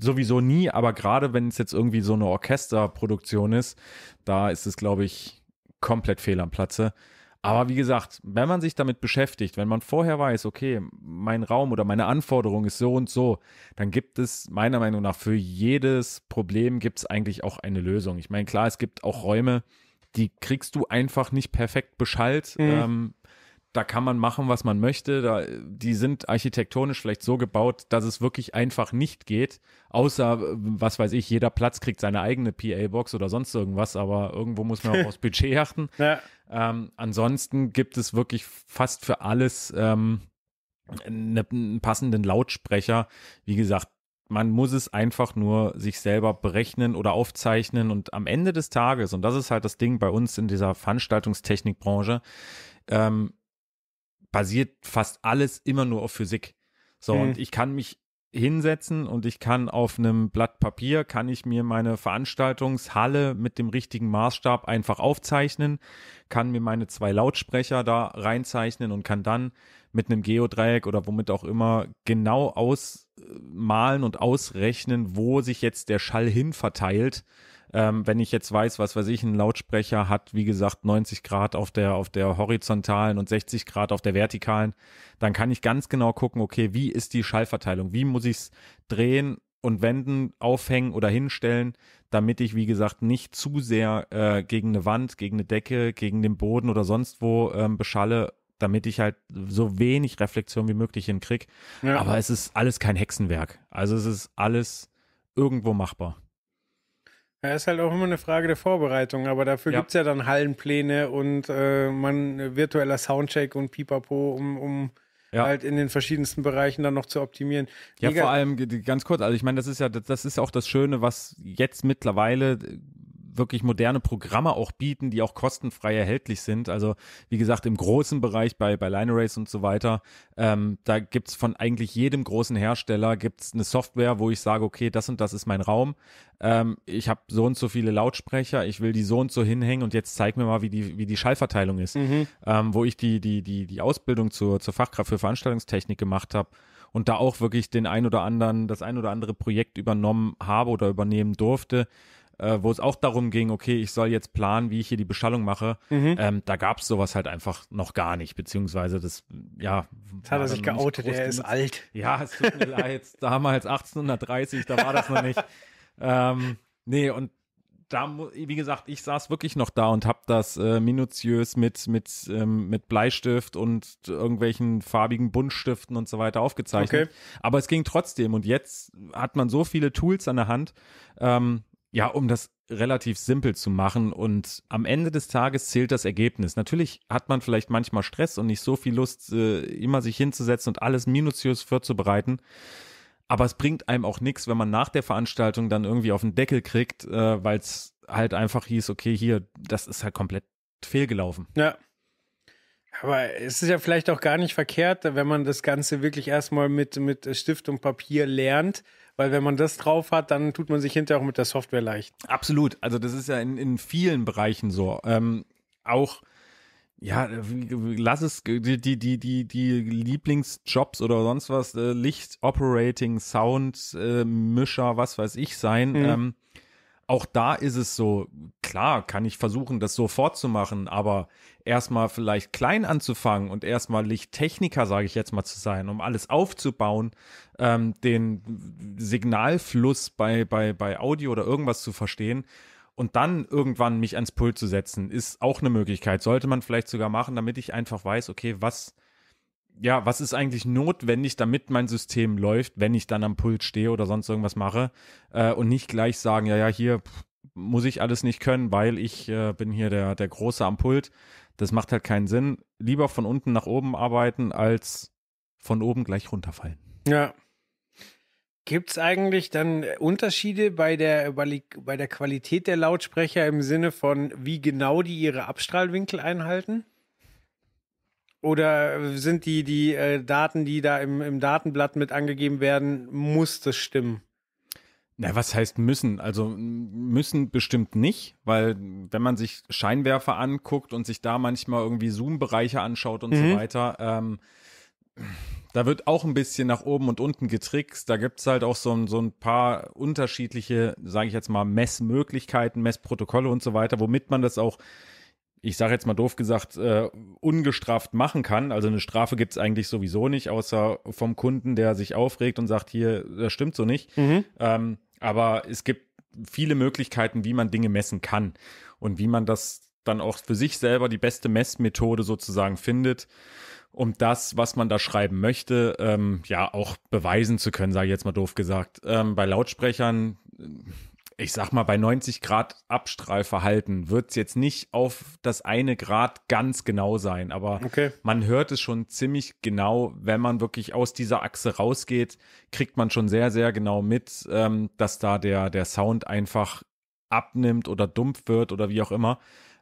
sowieso nie, aber gerade wenn es jetzt irgendwie so eine Orchesterproduktion ist, da ist es, glaube ich, komplett fehl am Platze. Aber wie gesagt, wenn man sich damit beschäftigt, wenn man vorher weiß, okay, mein Raum oder meine Anforderung ist so und so, dann gibt es meiner Meinung nach für jedes Problem gibt es eigentlich auch eine Lösung. Ich meine, klar, es gibt auch Räume, die kriegst du einfach nicht perfekt beschallt. Mhm. Ähm, da kann man machen, was man möchte. Da, die sind architektonisch vielleicht so gebaut, dass es wirklich einfach nicht geht. Außer, was weiß ich, jeder Platz kriegt seine eigene PA-Box oder sonst irgendwas, aber irgendwo muss man auch aufs Budget achten. Ja. Ähm, ansonsten gibt es wirklich fast für alles ähm, ne, einen passenden Lautsprecher. Wie gesagt, man muss es einfach nur sich selber berechnen oder aufzeichnen und am Ende des Tages, und das ist halt das Ding bei uns in dieser Veranstaltungstechnikbranche, ähm, basiert fast alles immer nur auf Physik. So, mhm. und ich kann mich hinsetzen und ich kann auf einem Blatt Papier, kann ich mir meine Veranstaltungshalle mit dem richtigen Maßstab einfach aufzeichnen, kann mir meine zwei Lautsprecher da reinzeichnen und kann dann mit einem Geodreieck oder womit auch immer genau ausmalen und ausrechnen, wo sich jetzt der Schall hin verteilt ähm, wenn ich jetzt weiß, was weiß ich, ein Lautsprecher hat, wie gesagt, 90 Grad auf der, auf der horizontalen und 60 Grad auf der vertikalen, dann kann ich ganz genau gucken, okay, wie ist die Schallverteilung? Wie muss ich es drehen und wenden, aufhängen oder hinstellen, damit ich, wie gesagt, nicht zu sehr äh, gegen eine Wand, gegen eine Decke, gegen den Boden oder sonst wo ähm, beschalle, damit ich halt so wenig Reflexion wie möglich hinkriege. Ja. Aber es ist alles kein Hexenwerk. Also es ist alles irgendwo machbar. Ja, ist halt auch immer eine Frage der Vorbereitung, aber dafür ja. gibt es ja dann Hallenpläne und äh, man virtueller Soundcheck und Pipapo, um, um ja. halt in den verschiedensten Bereichen dann noch zu optimieren. Ja, Mega vor allem ganz kurz, also ich meine, das ist ja, das ist auch das Schöne, was jetzt mittlerweile wirklich moderne Programme auch bieten, die auch kostenfrei erhältlich sind. Also wie gesagt, im großen Bereich bei, bei Line Arrays und so weiter, ähm, da gibt's von eigentlich jedem großen Hersteller gibt's eine Software, wo ich sage, okay, das und das ist mein Raum. Ähm, ich habe so und so viele Lautsprecher, ich will die so und so hinhängen und jetzt zeig mir mal, wie die, wie die Schallverteilung ist. Mhm. Ähm, wo ich die, die, die, die Ausbildung zur, zur Fachkraft für Veranstaltungstechnik gemacht habe und da auch wirklich den ein oder anderen, das ein oder andere Projekt übernommen habe oder übernehmen durfte äh, wo es auch darum ging, okay, ich soll jetzt planen, wie ich hier die Beschallung mache. Mhm. Ähm, da gab es sowas halt einfach noch gar nicht, beziehungsweise das, ja. Jetzt hat er sich geoutet, er ist alt. Ja, es tut mir leid, damals 1830, da war das noch nicht. Ähm, nee, und da, wie gesagt, ich saß wirklich noch da und habe das äh, minutiös mit, mit, ähm, mit Bleistift und irgendwelchen farbigen Buntstiften und so weiter aufgezeichnet. Okay. Aber es ging trotzdem und jetzt hat man so viele Tools an der Hand, ähm, ja, um das relativ simpel zu machen und am Ende des Tages zählt das Ergebnis. Natürlich hat man vielleicht manchmal Stress und nicht so viel Lust, äh, immer sich hinzusetzen und alles minutiös vorzubereiten. Aber es bringt einem auch nichts, wenn man nach der Veranstaltung dann irgendwie auf den Deckel kriegt, äh, weil es halt einfach hieß, okay, hier, das ist halt komplett fehlgelaufen. Ja. Aber es ist ja vielleicht auch gar nicht verkehrt, wenn man das Ganze wirklich erstmal mit, mit Stift und Papier lernt, weil wenn man das drauf hat, dann tut man sich hinterher auch mit der Software leicht. Absolut. Also das ist ja in, in vielen Bereichen so. Ähm, auch ja, lass es die, die, die, die, die Lieblingsjobs oder sonst was, äh, Licht, Operating, Sound, äh, Mischer, was weiß ich sein. Mhm. Ähm, auch da ist es so, klar, kann ich versuchen, das so fortzumachen, aber erstmal vielleicht klein anzufangen und erstmal Lichttechniker, sage ich jetzt mal, zu sein, um alles aufzubauen, ähm, den Signalfluss bei, bei, bei Audio oder irgendwas zu verstehen und dann irgendwann mich ans Pult zu setzen, ist auch eine Möglichkeit. Sollte man vielleicht sogar machen, damit ich einfach weiß, okay, was, ja, was ist eigentlich notwendig, damit mein System läuft, wenn ich dann am Pult stehe oder sonst irgendwas mache äh, und nicht gleich sagen, ja, ja, hier muss ich alles nicht können, weil ich äh, bin hier der, der Große am Pult. Das macht halt keinen Sinn. Lieber von unten nach oben arbeiten, als von oben gleich runterfallen. Ja. Gibt es eigentlich dann Unterschiede bei der, bei der Qualität der Lautsprecher im Sinne von, wie genau die ihre Abstrahlwinkel einhalten? Oder sind die, die äh, Daten, die da im, im Datenblatt mit angegeben werden, muss das stimmen? Na, was heißt müssen? Also müssen bestimmt nicht, weil wenn man sich Scheinwerfer anguckt und sich da manchmal irgendwie Zoom-Bereiche anschaut und mhm. so weiter, ähm, da wird auch ein bisschen nach oben und unten getrickst. Da gibt es halt auch so, so ein paar unterschiedliche, sage ich jetzt mal, Messmöglichkeiten, Messprotokolle und so weiter, womit man das auch ich sage jetzt mal doof gesagt, äh, ungestraft machen kann. Also eine Strafe gibt es eigentlich sowieso nicht, außer vom Kunden, der sich aufregt und sagt, hier, das stimmt so nicht. Mhm. Ähm, aber es gibt viele Möglichkeiten, wie man Dinge messen kann und wie man das dann auch für sich selber die beste Messmethode sozusagen findet, um das, was man da schreiben möchte, ähm, ja auch beweisen zu können, sage ich jetzt mal doof gesagt. Ähm, bei Lautsprechern ich sag mal, bei 90 Grad Abstrahlverhalten wird es jetzt nicht auf das eine Grad ganz genau sein, aber okay. man hört es schon ziemlich genau, wenn man wirklich aus dieser Achse rausgeht, kriegt man schon sehr, sehr genau mit, ähm, dass da der, der Sound einfach abnimmt oder dumpf wird oder wie auch immer.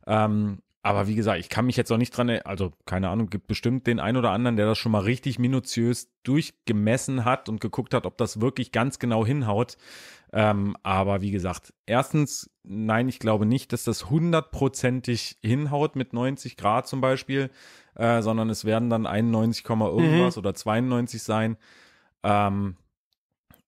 Ähm, aber wie gesagt, ich kann mich jetzt auch nicht dran, also keine Ahnung, gibt bestimmt den einen oder anderen, der das schon mal richtig minutiös durchgemessen hat und geguckt hat, ob das wirklich ganz genau hinhaut. Ähm, aber wie gesagt, erstens, nein, ich glaube nicht, dass das hundertprozentig hinhaut mit 90 Grad zum Beispiel, äh, sondern es werden dann 91, irgendwas mhm. oder 92 sein. Ähm,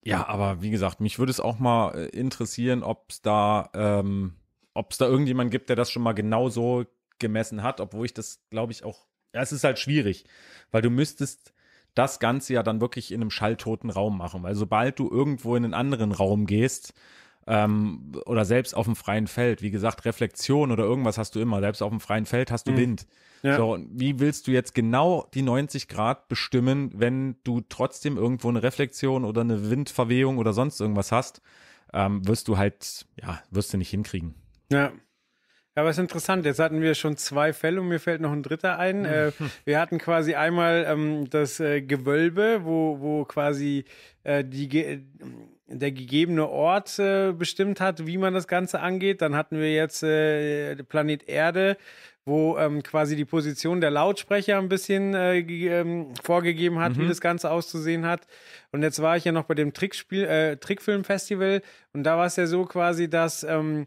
ja, aber wie gesagt, mich würde es auch mal äh, interessieren, ob es da, ähm, ob es da irgendjemand gibt, der das schon mal genau so gemessen hat, obwohl ich das, glaube ich, auch, ja, es ist halt schwierig, weil du müsstest das Ganze ja dann wirklich in einem schalltoten Raum machen. Weil sobald du irgendwo in einen anderen Raum gehst, ähm, oder selbst auf dem freien Feld, wie gesagt, Reflexion oder irgendwas hast du immer, selbst auf dem freien Feld hast du mhm. Wind. Ja. So, wie willst du jetzt genau die 90 Grad bestimmen, wenn du trotzdem irgendwo eine Reflexion oder eine Windverwehung oder sonst irgendwas hast? Ähm, wirst du halt, ja, wirst du nicht hinkriegen. Ja, ja, aber es ist interessant. Jetzt hatten wir schon zwei Fälle und mir fällt noch ein dritter ein. Äh, wir hatten quasi einmal ähm, das äh, Gewölbe, wo, wo quasi äh, die, der gegebene Ort äh, bestimmt hat, wie man das Ganze angeht. Dann hatten wir jetzt äh, Planet Erde, wo ähm, quasi die Position der Lautsprecher ein bisschen äh, ähm, vorgegeben hat, mhm. wie das Ganze auszusehen hat. Und jetzt war ich ja noch bei dem Trickspiel, äh, Trickfilmfestival und da war es ja so quasi, dass ähm,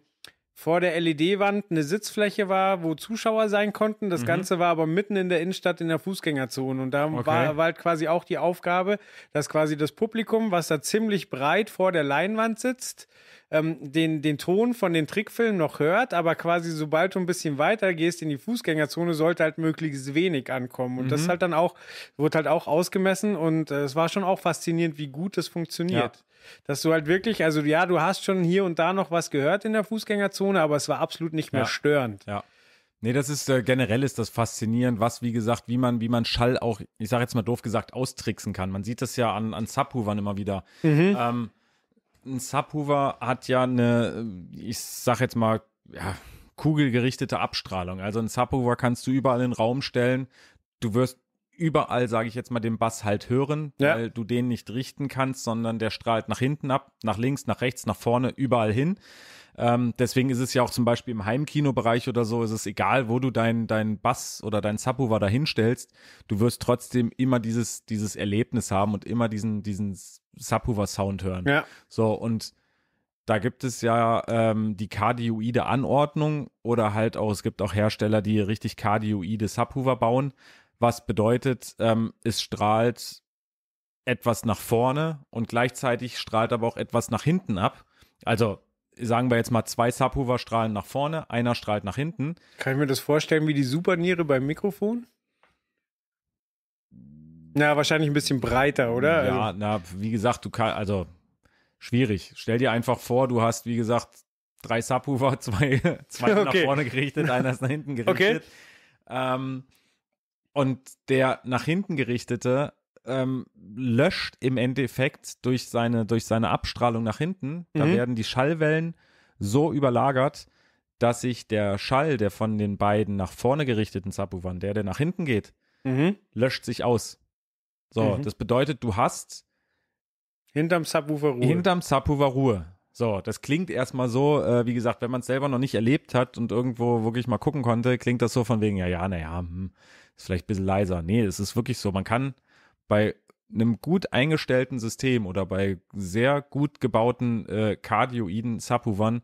vor der LED-Wand eine Sitzfläche war, wo Zuschauer sein konnten. Das mhm. Ganze war aber mitten in der Innenstadt in der Fußgängerzone. Und da okay. war, war halt quasi auch die Aufgabe, dass quasi das Publikum, was da ziemlich breit vor der Leinwand sitzt, ähm, den, den Ton von den Trickfilmen noch hört, aber quasi sobald du ein bisschen weiter gehst in die Fußgängerzone, sollte halt möglichst wenig ankommen. Und mhm. das halt dann auch, wurde halt auch ausgemessen und äh, es war schon auch faszinierend, wie gut das funktioniert. Ja. Dass du halt wirklich, also ja, du hast schon hier und da noch was gehört in der Fußgängerzone, aber es war absolut nicht mehr ja. störend. Ja. Nee, das ist äh, generell ist das faszinierend, was wie gesagt, wie man wie man Schall auch, ich sage jetzt mal doof gesagt, austricksen kann. Man sieht das ja an an Subwoofern immer wieder. Mhm. Ähm, ein Subwoofer hat ja eine, ich sag jetzt mal, ja, kugelgerichtete Abstrahlung. Also ein Subwoofer kannst du überall in den Raum stellen. Du wirst überall, sage ich jetzt mal, den Bass halt hören, ja. weil du den nicht richten kannst, sondern der strahlt nach hinten ab, nach links, nach rechts, nach vorne, überall hin. Ähm, deswegen ist es ja auch zum Beispiel im Heimkinobereich oder so, ist es egal, wo du deinen dein Bass oder dein Subwoofer da hinstellst, du wirst trotzdem immer dieses, dieses Erlebnis haben und immer diesen, diesen Subwoofer-Sound hören. Ja. So, und da gibt es ja ähm, die kardioide Anordnung oder halt auch, es gibt auch Hersteller, die richtig kardioide Subwoofer bauen, was bedeutet, ähm, es strahlt etwas nach vorne und gleichzeitig strahlt aber auch etwas nach hinten ab. Also sagen wir jetzt mal, zwei Subwoofer strahlen nach vorne, einer strahlt nach hinten. Kann ich mir das vorstellen wie die Superniere beim Mikrofon? Na, wahrscheinlich ein bisschen breiter, oder? Ja, also. na, wie gesagt, du kannst, also schwierig. Stell dir einfach vor, du hast, wie gesagt, drei Subwoofer, zwei, zwei okay. nach vorne gerichtet, einer ist nach hinten gerichtet. Okay. Ähm, und der nach hinten gerichtete ähm, löscht im Endeffekt durch seine, durch seine Abstrahlung nach hinten. Da mhm. werden die Schallwellen so überlagert, dass sich der Schall, der von den beiden nach vorne gerichteten Subwoofern, der, der nach hinten geht, mhm. löscht sich aus. So, mhm. das bedeutet, du hast hinterm Subwoofer Ruhe. Hinterm Subwoofer Ruhe. So, das klingt erstmal so, äh, wie gesagt, wenn man es selber noch nicht erlebt hat und irgendwo wirklich mal gucken konnte, klingt das so von wegen, ja, ja, naja, hm, ist vielleicht ein bisschen leiser. Nee, es ist wirklich so, man kann bei einem gut eingestellten System oder bei sehr gut gebauten äh, kardioiden Subwoofern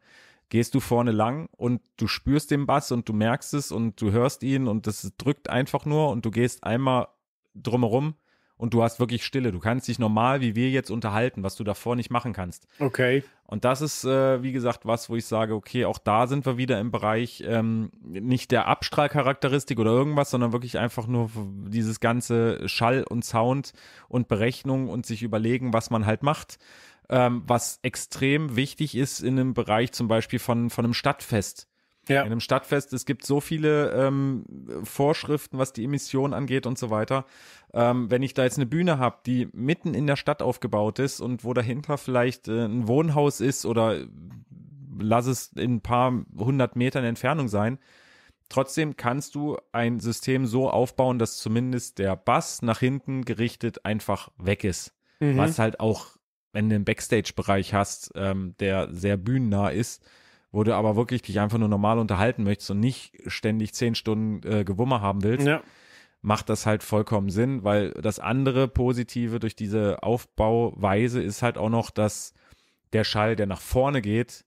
gehst du vorne lang und du spürst den Bass und du merkst es und du hörst ihn und das drückt einfach nur und du gehst einmal drumherum und du hast wirklich Stille. Du kannst dich normal wie wir jetzt unterhalten, was du davor nicht machen kannst. Okay. Und das ist, äh, wie gesagt, was, wo ich sage, okay, auch da sind wir wieder im Bereich ähm, nicht der Abstrahlcharakteristik oder irgendwas, sondern wirklich einfach nur dieses ganze Schall und Sound und Berechnung und sich überlegen, was man halt macht. Ähm, was extrem wichtig ist in einem Bereich zum Beispiel von, von einem Stadtfest. Ja. In einem Stadtfest, es gibt so viele ähm, Vorschriften, was die Emission angeht und so weiter. Ähm, wenn ich da jetzt eine Bühne habe, die mitten in der Stadt aufgebaut ist und wo dahinter vielleicht äh, ein Wohnhaus ist oder lass es in ein paar hundert Metern Entfernung sein, trotzdem kannst du ein System so aufbauen, dass zumindest der Bass nach hinten gerichtet einfach weg ist. Mhm. Was halt auch, wenn du einen Backstage-Bereich hast, ähm, der sehr bühnennah ist, wo du aber wirklich dich einfach nur normal unterhalten möchtest und nicht ständig zehn Stunden äh, Gewummer haben willst, ja. macht das halt vollkommen Sinn, weil das andere Positive durch diese Aufbauweise ist halt auch noch, dass der Schall, der nach vorne geht,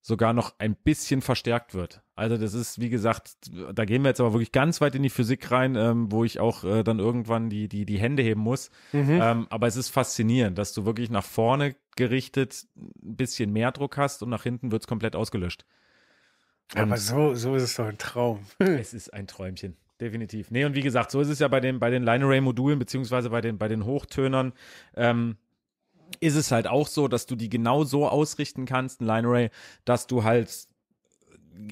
sogar noch ein bisschen verstärkt wird. Also das ist, wie gesagt, da gehen wir jetzt aber wirklich ganz weit in die Physik rein, ähm, wo ich auch äh, dann irgendwann die, die, die Hände heben muss. Mhm. Ähm, aber es ist faszinierend, dass du wirklich nach vorne gerichtet ein bisschen mehr Druck hast und nach hinten wird es komplett ausgelöscht. Und aber so, so ist es doch ein Traum. es ist ein Träumchen. Definitiv. Nee, und wie gesagt, so ist es ja bei den, bei den Line Array Modulen, beziehungsweise bei den, bei den Hochtönern. Ähm, ist es halt auch so, dass du die genau so ausrichten kannst, ein Line Array, dass du halt,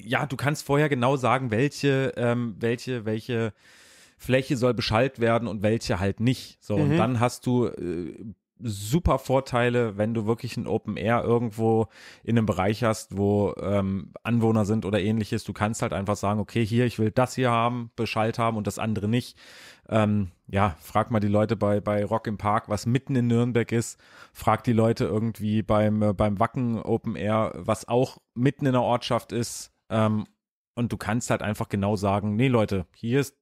ja, du kannst vorher genau sagen, welche, ähm, welche, welche Fläche soll beschallt werden und welche halt nicht. So, mhm. und dann hast du äh, super Vorteile, wenn du wirklich ein Open Air irgendwo in einem Bereich hast, wo ähm, Anwohner sind oder ähnliches. Du kannst halt einfach sagen, okay, hier, ich will das hier haben, Bescheid haben und das andere nicht. Ähm, ja, frag mal die Leute bei, bei Rock im Park, was mitten in Nürnberg ist. Frag die Leute irgendwie beim, äh, beim Wacken Open Air, was auch mitten in der Ortschaft ist. Ähm, und du kannst halt einfach genau sagen, nee Leute, hier ist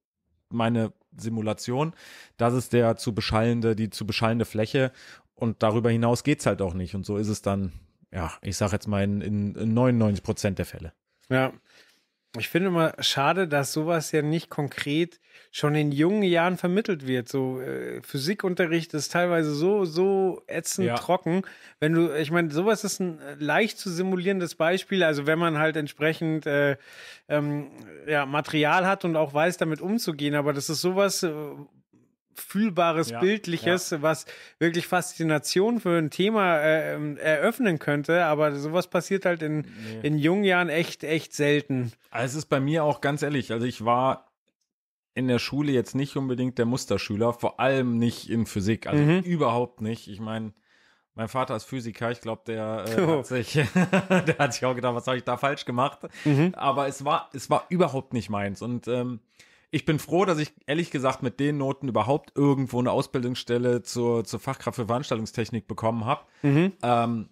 meine Simulation. Das ist der zu beschallende, die zu beschallende Fläche. Und darüber hinaus geht's halt auch nicht. Und so ist es dann, ja, ich sag jetzt mal in, in 99 Prozent der Fälle. Ja. Ich finde immer schade, dass sowas ja nicht konkret schon in jungen Jahren vermittelt wird. So äh, Physikunterricht ist teilweise so so ätzend ja. trocken. Wenn du, ich meine, sowas ist ein äh, leicht zu simulierendes Beispiel. Also wenn man halt entsprechend äh, ähm, ja, Material hat und auch weiß, damit umzugehen. Aber das ist sowas, äh, fühlbares, ja, bildliches, ja. was wirklich Faszination für ein Thema äh, ähm, eröffnen könnte. Aber sowas passiert halt in, nee. in jungen Jahren echt, echt selten. Also es ist bei mir auch ganz ehrlich, also ich war in der Schule jetzt nicht unbedingt der Musterschüler, vor allem nicht in Physik, also mhm. überhaupt nicht. Ich meine, Mein Vater ist Physiker, ich glaube, der, äh, hat sich, der hat sich auch gedacht, was habe ich da falsch gemacht? Mhm. Aber es war, es war überhaupt nicht meins. Und ähm, ich bin froh, dass ich ehrlich gesagt mit den Noten überhaupt irgendwo eine Ausbildungsstelle zur, zur Fachkraft für Veranstaltungstechnik bekommen habe. Mhm. Ähm,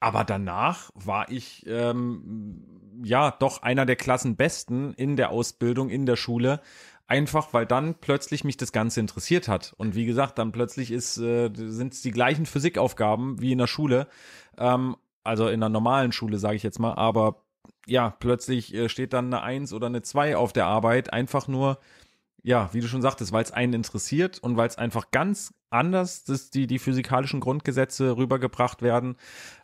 aber danach war ich ähm, ja doch einer der Klassenbesten in der Ausbildung, in der Schule. Einfach, weil dann plötzlich mich das Ganze interessiert hat. Und wie gesagt, dann plötzlich ist, äh, sind es die gleichen Physikaufgaben wie in der Schule. Ähm, also in einer normalen Schule, sage ich jetzt mal. Aber ja, plötzlich äh, steht dann eine Eins oder eine Zwei auf der Arbeit. Einfach nur, ja, wie du schon sagtest, weil es einen interessiert und weil es einfach ganz anders, dass die, die physikalischen Grundgesetze rübergebracht werden,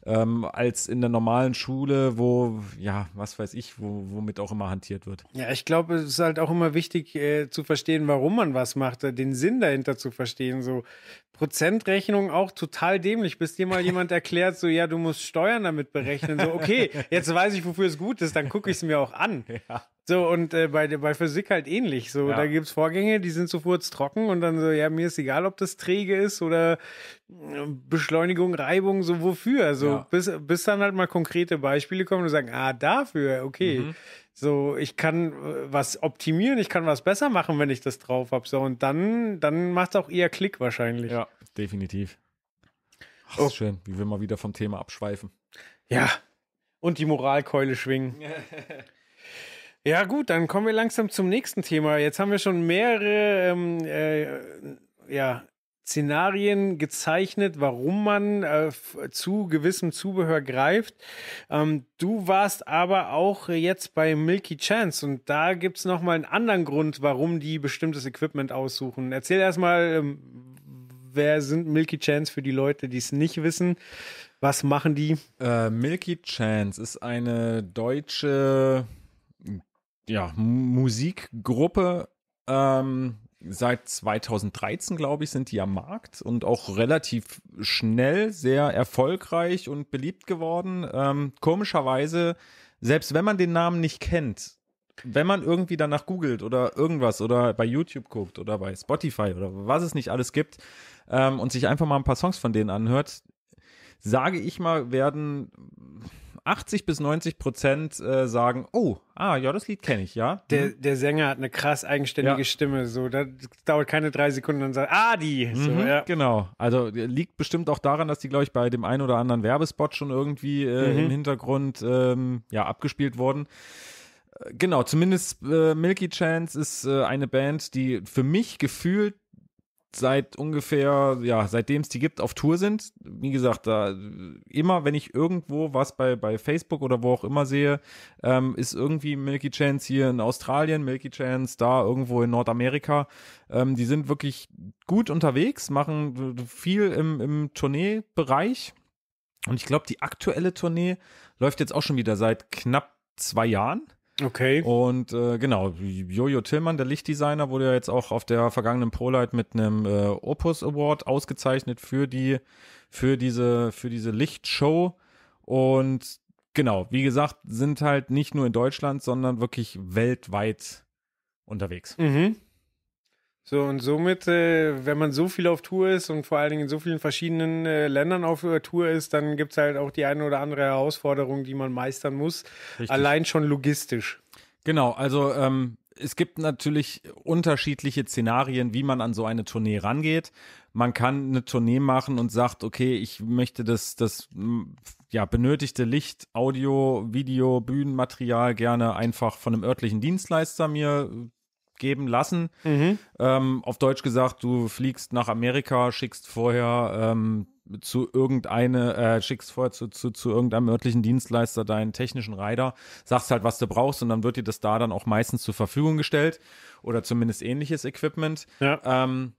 ähm, als in der normalen Schule, wo, ja, was weiß ich, wo, womit auch immer hantiert wird. Ja, ich glaube, es ist halt auch immer wichtig äh, zu verstehen, warum man was macht, äh, den Sinn dahinter zu verstehen. So Prozentrechnung auch total dämlich, bis dir mal jemand erklärt, so, ja, du musst Steuern damit berechnen. So, okay, jetzt weiß ich, wofür es gut ist, dann gucke ich es mir auch an. Ja. So, und äh, bei, bei Physik halt ähnlich. So, ja. da gibt es Vorgänge, die sind sofort trocken und dann so, ja, mir ist egal, ob das träge ist oder äh, Beschleunigung, Reibung, so wofür. So, ja. bis, bis dann halt mal konkrete Beispiele kommen und sagen, ah, dafür, okay. Mhm. So, ich kann äh, was optimieren, ich kann was besser machen, wenn ich das drauf habe. So, und dann, dann macht es auch eher Klick wahrscheinlich. Ja, definitiv. Ach, oh. schön, wie wir mal wieder vom Thema abschweifen. Ja. Und die Moralkeule schwingen. Ja, gut, dann kommen wir langsam zum nächsten Thema. Jetzt haben wir schon mehrere ähm, äh, ja, Szenarien gezeichnet, warum man äh, zu gewissem Zubehör greift. Ähm, du warst aber auch jetzt bei Milky Chance und da gibt es nochmal einen anderen Grund, warum die bestimmtes Equipment aussuchen. Erzähl erstmal, ähm, wer sind Milky Chance für die Leute, die es nicht wissen? Was machen die? Äh, Milky Chance ist eine deutsche ja, Musikgruppe. Ähm, seit 2013, glaube ich, sind die am Markt und auch relativ schnell sehr erfolgreich und beliebt geworden. Ähm, komischerweise, selbst wenn man den Namen nicht kennt, wenn man irgendwie danach googelt oder irgendwas oder bei YouTube guckt oder bei Spotify oder was es nicht alles gibt ähm, und sich einfach mal ein paar Songs von denen anhört, sage ich mal, werden 80 bis 90 Prozent äh, sagen, oh, ah, ja, das Lied kenne ich, ja. Der, mhm. der Sänger hat eine krass eigenständige ja. Stimme, so, das dauert keine drei Sekunden und sagt, ah, die. So, mhm, ja. Genau, also liegt bestimmt auch daran, dass die, glaube ich, bei dem einen oder anderen Werbespot schon irgendwie äh, mhm. im Hintergrund ähm, ja, abgespielt wurden. Äh, genau, zumindest äh, Milky Chance ist äh, eine Band, die für mich gefühlt seit ungefähr, ja, seitdem es die gibt, auf Tour sind. Wie gesagt, da immer, wenn ich irgendwo was bei, bei Facebook oder wo auch immer sehe, ähm, ist irgendwie Milky Chance hier in Australien, Milky Chance da irgendwo in Nordamerika. Ähm, die sind wirklich gut unterwegs, machen viel im, im Tourneebereich. Und ich glaube, die aktuelle Tournee läuft jetzt auch schon wieder seit knapp zwei Jahren. Okay. Und äh, genau, Jojo Tillmann, der Lichtdesigner, wurde ja jetzt auch auf der vergangenen ProLight mit einem äh, Opus Award ausgezeichnet für die, für diese, für diese Lichtshow. Und genau, wie gesagt, sind halt nicht nur in Deutschland, sondern wirklich weltweit unterwegs. Mhm. So, und somit, äh, wenn man so viel auf Tour ist und vor allen Dingen in so vielen verschiedenen äh, Ländern auf äh, Tour ist, dann gibt es halt auch die eine oder andere Herausforderung, die man meistern muss. Richtig. Allein schon logistisch. Genau, also ähm, es gibt natürlich unterschiedliche Szenarien, wie man an so eine Tournee rangeht. Man kann eine Tournee machen und sagt, okay, ich möchte das, das ja, benötigte Licht, Audio, Video, Bühnenmaterial gerne einfach von einem örtlichen Dienstleister mir geben lassen. Mhm. Ähm, auf Deutsch gesagt, du fliegst nach Amerika, schickst vorher ähm, zu irgendeine, äh, schickst vorher zu, zu, zu irgendeinem örtlichen Dienstleister deinen technischen Rider, sagst halt, was du brauchst und dann wird dir das da dann auch meistens zur Verfügung gestellt oder zumindest ähnliches Equipment. Ja. Ähm,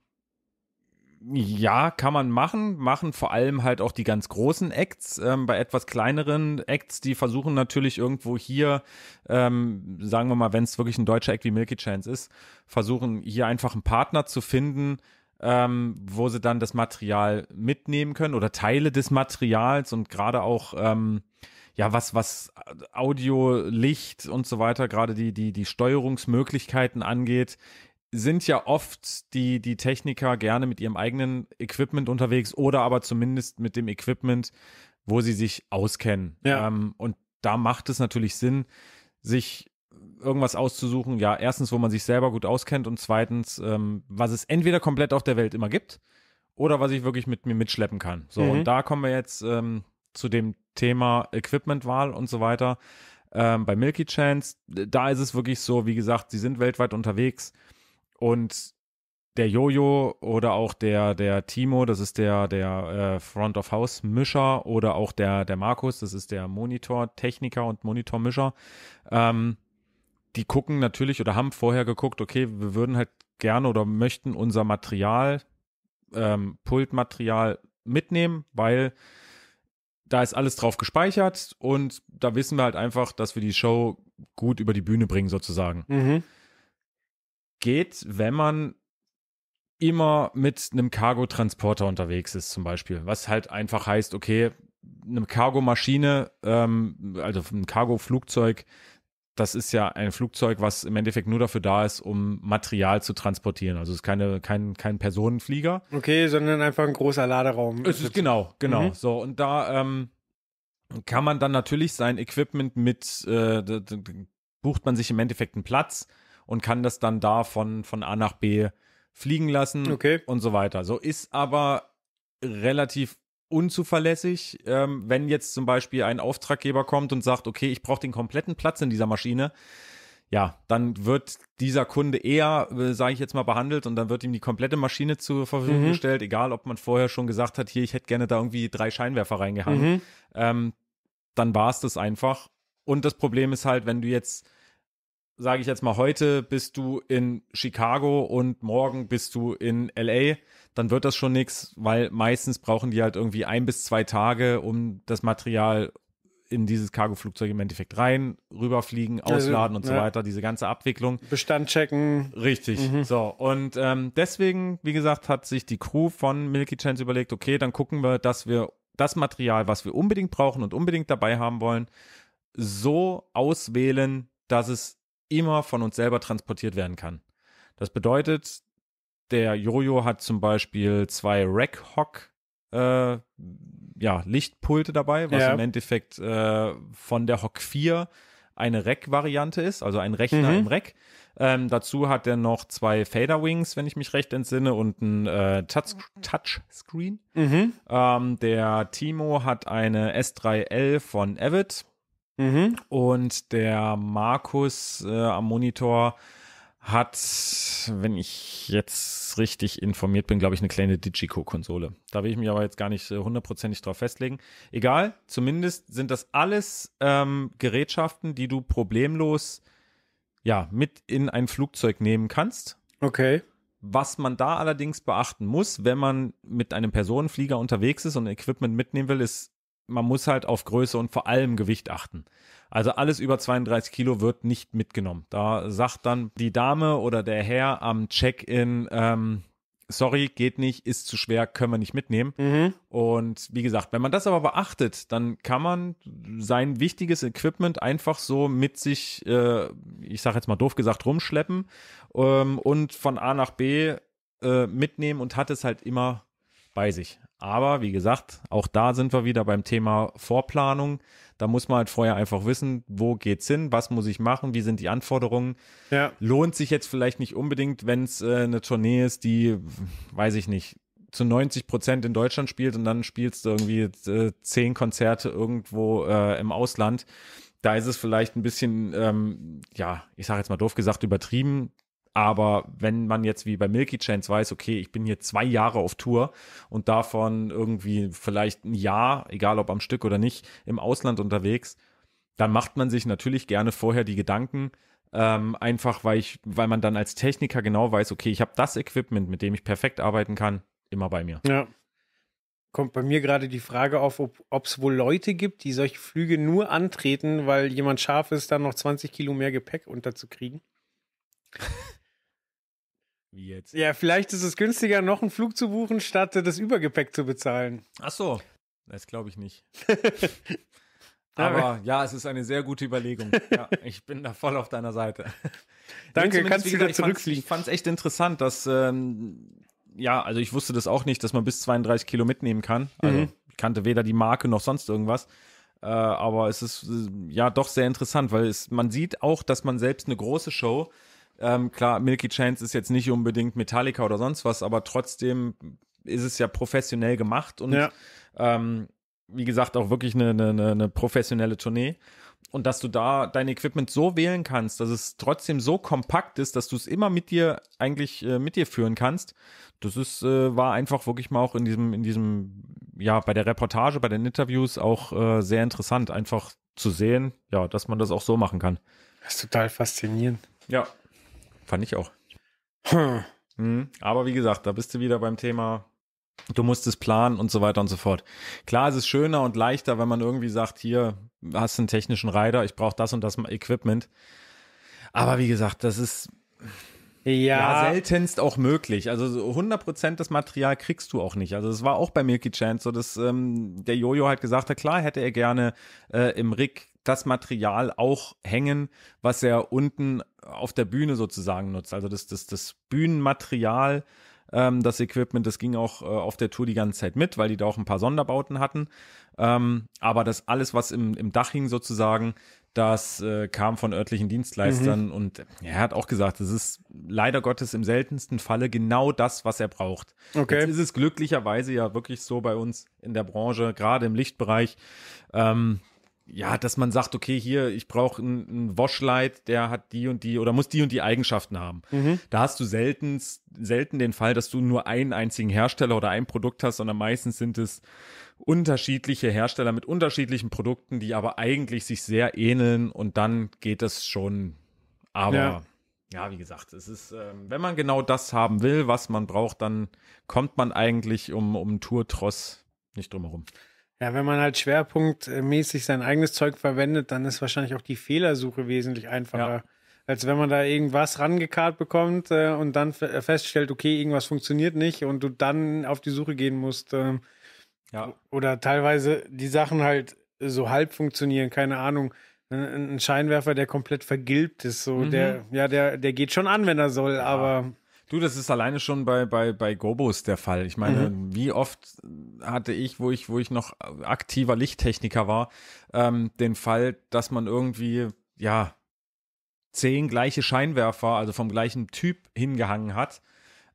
ja, kann man machen, machen vor allem halt auch die ganz großen Acts. Ähm, bei etwas kleineren Acts, die versuchen natürlich irgendwo hier, ähm, sagen wir mal, wenn es wirklich ein deutscher Act wie Milky Chance ist, versuchen hier einfach einen Partner zu finden, ähm, wo sie dann das Material mitnehmen können oder Teile des Materials und gerade auch ähm, ja, was, was Audio, Licht und so weiter, gerade die, die, die Steuerungsmöglichkeiten angeht, sind ja oft die, die Techniker gerne mit ihrem eigenen Equipment unterwegs oder aber zumindest mit dem Equipment, wo sie sich auskennen. Ja. Ähm, und da macht es natürlich Sinn, sich irgendwas auszusuchen. Ja, erstens, wo man sich selber gut auskennt und zweitens, ähm, was es entweder komplett auf der Welt immer gibt oder was ich wirklich mit mir mitschleppen kann. So, Mhm. und da kommen wir jetzt ähm, zu dem Thema Equipmentwahl und so weiter. Ähm, bei Milky Chance, da ist es wirklich so, wie gesagt, sie sind weltweit unterwegs und der Jojo oder auch der, der Timo, das ist der, der äh, Front of House Mischer oder auch der, der Markus, das ist der Monitor-Techniker und Monitormischer. Ähm, die gucken natürlich oder haben vorher geguckt, okay, wir würden halt gerne oder möchten unser Material, ähm, Pultmaterial mitnehmen, weil da ist alles drauf gespeichert und da wissen wir halt einfach, dass wir die Show gut über die Bühne bringen sozusagen Mhm. Geht, wenn man immer mit einem Cargo-Transporter unterwegs ist, zum Beispiel. Was halt einfach heißt, okay, eine Cargo-Maschine, ähm, also ein Cargo-Flugzeug, das ist ja ein Flugzeug, was im Endeffekt nur dafür da ist, um Material zu transportieren. Also es ist keine, kein, kein Personenflieger. Okay, sondern einfach ein großer Laderaum. Es ist genau, genau. Mhm. So, und da ähm, kann man dann natürlich sein Equipment mit, äh, bucht man sich im Endeffekt einen Platz und kann das dann da von, von A nach B fliegen lassen Okay. und so weiter. So ist aber relativ unzuverlässig, ähm, wenn jetzt zum Beispiel ein Auftraggeber kommt und sagt, okay, ich brauche den kompletten Platz in dieser Maschine, ja, dann wird dieser Kunde eher, äh, sage ich jetzt mal, behandelt und dann wird ihm die komplette Maschine zur Verfügung Mhm. gestellt, egal ob man vorher schon gesagt hat, hier, ich hätte gerne da irgendwie drei Scheinwerfer reingehangen. Mhm. Ähm, dann war es das einfach. Und das Problem ist halt, wenn du jetzt, sage ich jetzt mal, heute bist du in Chicago und morgen bist du in LA, dann wird das schon nichts, weil meistens brauchen die halt irgendwie ein bis zwei Tage, um das Material in dieses Cargoflugzeug im Endeffekt rein, rüberfliegen, Also, ausladen und so ja. weiter, diese ganze Abwicklung. Bestand checken. Richtig. Mhm. So, und ähm, deswegen, wie gesagt, hat sich die Crew von Milky Chance überlegt, okay, dann gucken wir, dass wir das Material, was wir unbedingt brauchen und unbedingt dabei haben wollen, so auswählen, dass es immer von uns selber transportiert werden kann. Das bedeutet, der Jojo hat zum Beispiel zwei Rack-Hock äh, ja, Lichtpulte dabei, was Ja. im Endeffekt äh, von der Hock 4 eine Rack-Variante ist, also ein Rechner Mhm. im Rack. Ähm, dazu hat er noch zwei Fader Wings, wenn ich mich recht entsinne, und ein äh, Touch Touchscreen. Mhm. Ähm, der Timo hat eine S3L von Avid Mhm. und der Markus äh, am Monitor hat, wenn ich jetzt richtig informiert bin, glaube ich, eine kleine Digico-Konsole. Da will ich mich aber jetzt gar nicht äh, hundertprozentig drauf festlegen. Egal, zumindest sind das alles ähm, Gerätschaften, die du problemlos ja, mit in ein Flugzeug nehmen kannst. Okay. Was man da allerdings beachten muss, wenn man mit einem Personenflieger unterwegs ist und Equipment mitnehmen will, ist, man muss halt auf Größe und vor allem Gewicht achten. Also alles über 32 Kilo wird nicht mitgenommen. Da sagt dann die Dame oder der Herr am Check-in, ähm, sorry, geht nicht, ist zu schwer, können wir nicht mitnehmen. Mhm. Und wie gesagt, wenn man das aber beachtet, dann kann man sein wichtiges Equipment einfach so mit sich, äh, ich sage jetzt mal doof gesagt, rumschleppen ähm, und von A nach B äh, mitnehmen und hat es halt immer bei sich. Aber wie gesagt, auch da sind wir wieder beim Thema Vorplanung. Da muss man halt vorher einfach wissen, wo geht's hin, was muss ich machen, wie sind die Anforderungen Ja. lohnt sich jetzt vielleicht nicht unbedingt, wenn es äh, eine Tournee ist, die, weiß ich nicht, zu 90 Prozent in Deutschland spielt und dann spielst du irgendwie äh, zehn Konzerte irgendwo äh, im Ausland. Da ist es vielleicht ein bisschen, ähm, ja, ich sage jetzt mal doof gesagt, übertrieben. Aber wenn man jetzt wie bei Milky Chance weiß, okay, ich bin hier zwei Jahre auf Tour und davon irgendwie vielleicht ein Jahr, egal ob am Stück oder nicht, im Ausland unterwegs, dann macht man sich natürlich gerne vorher die Gedanken, ähm, einfach weil ich, weil man dann als Techniker genau weiß, okay, ich habe das Equipment, mit dem ich perfekt arbeiten kann, immer bei mir. Ja. Kommt bei mir gerade die Frage auf, ob es wohl Leute gibt, die solche Flüge nur antreten, weil jemand scharf ist, dann noch 20 Kilo mehr Gepäck unterzukriegen. Wie jetzt? Ja, vielleicht ist es günstiger, noch einen Flug zu buchen, statt das Übergepäck zu bezahlen. Ach so, das glaube ich nicht. Aber ja, es ist eine sehr gute Überlegung. Ja, ich bin da voll auf deiner Seite. Danke, kannst du wieder zurückfliegen. Ich fand es echt interessant, dass, ähm, ja, also ich wusste das auch nicht, dass man bis 32 Kilo mitnehmen kann. Also mhm. ich kannte weder die Marke noch sonst irgendwas. Äh, aber es ist äh, ja doch sehr interessant, weil es, man sieht auch, dass man selbst eine große Show, ähm, klar, Milky Chance ist jetzt nicht unbedingt Metallica oder sonst was, aber trotzdem ist es ja professionell gemacht und ja. ähm, wie gesagt auch wirklich eine, eine, eine professionelle Tournee und dass du da dein Equipment so wählen kannst, dass es trotzdem so kompakt ist, dass du es immer mit dir eigentlich äh, mit dir führen kannst. Das ist äh, war einfach wirklich mal auch in diesem in diesem ja bei der Reportage, bei den Interviews auch äh, sehr interessant, einfach zu sehen, ja, dass man das auch so machen kann. Das ist total faszinierend. Ja, fand ich auch. Hm. Mhm. Aber wie gesagt, da bist du wieder beim Thema Du musst es planen und so weiter und so fort. Klar, es ist schöner und leichter, wenn man irgendwie sagt, hier hast du einen technischen Rider, ich brauche das und das Equipment. Aber wie gesagt, das ist ja. ja seltenst auch möglich. Also 100% das Material kriegst du auch nicht. Also es war auch bei Milky Chance so, dass ähm, der Jojo halt gesagt hat, klar hätte er gerne äh, im Rig das Material auch hängen, was er unten auf der Bühne sozusagen nutzt. Also das, das, das Bühnenmaterial ähm, das Equipment. Das ging auch äh, auf der Tour die ganze Zeit mit, weil die da auch ein paar Sonderbauten hatten. Ähm, aber das alles, was im, im Dach hing sozusagen, das äh, kam von örtlichen Dienstleistern mhm. und er hat auch gesagt, es ist leider Gottes im seltensten Falle genau das, was er braucht. Okay. Jetzt ist es glücklicherweise ja wirklich so bei uns in der Branche, gerade im Lichtbereich, ähm, ja, dass man sagt, okay, hier, ich brauche einen Washlight, der hat die und die oder muss die und die Eigenschaften haben. Mhm. Da hast du selten, selten den Fall, dass du nur einen einzigen Hersteller oder ein Produkt hast, sondern meistens sind es unterschiedliche Hersteller mit unterschiedlichen Produkten, die aber eigentlich sich sehr ähneln und dann geht es schon. Aber ja, ja wie gesagt, es ist, äh, wenn man genau das haben will, was man braucht, dann kommt man eigentlich um, um Tour-Tross nicht drum herum. Ja, wenn man halt schwerpunktmäßig sein eigenes Zeug verwendet, dann ist wahrscheinlich auch die Fehlersuche wesentlich einfacher. Ja. Als wenn man da irgendwas rangekarrt bekommt äh, und dann äh, feststellt, okay, irgendwas funktioniert nicht und du dann auf die Suche gehen musst. Äh, ja. Oder teilweise die Sachen halt so halb funktionieren, keine Ahnung. Ein Scheinwerfer, der komplett vergilbt ist, so mhm. der, ja, der, der geht schon an, wenn er soll, ja. aber Du, das ist alleine schon bei, bei, bei Gobos der Fall. Ich meine, mhm. wie oft hatte ich, wo ich, wo ich noch aktiver Lichttechniker war, ähm, den Fall, dass man irgendwie, ja, zehn gleiche Scheinwerfer, also vom gleichen Typ hingehangen hat.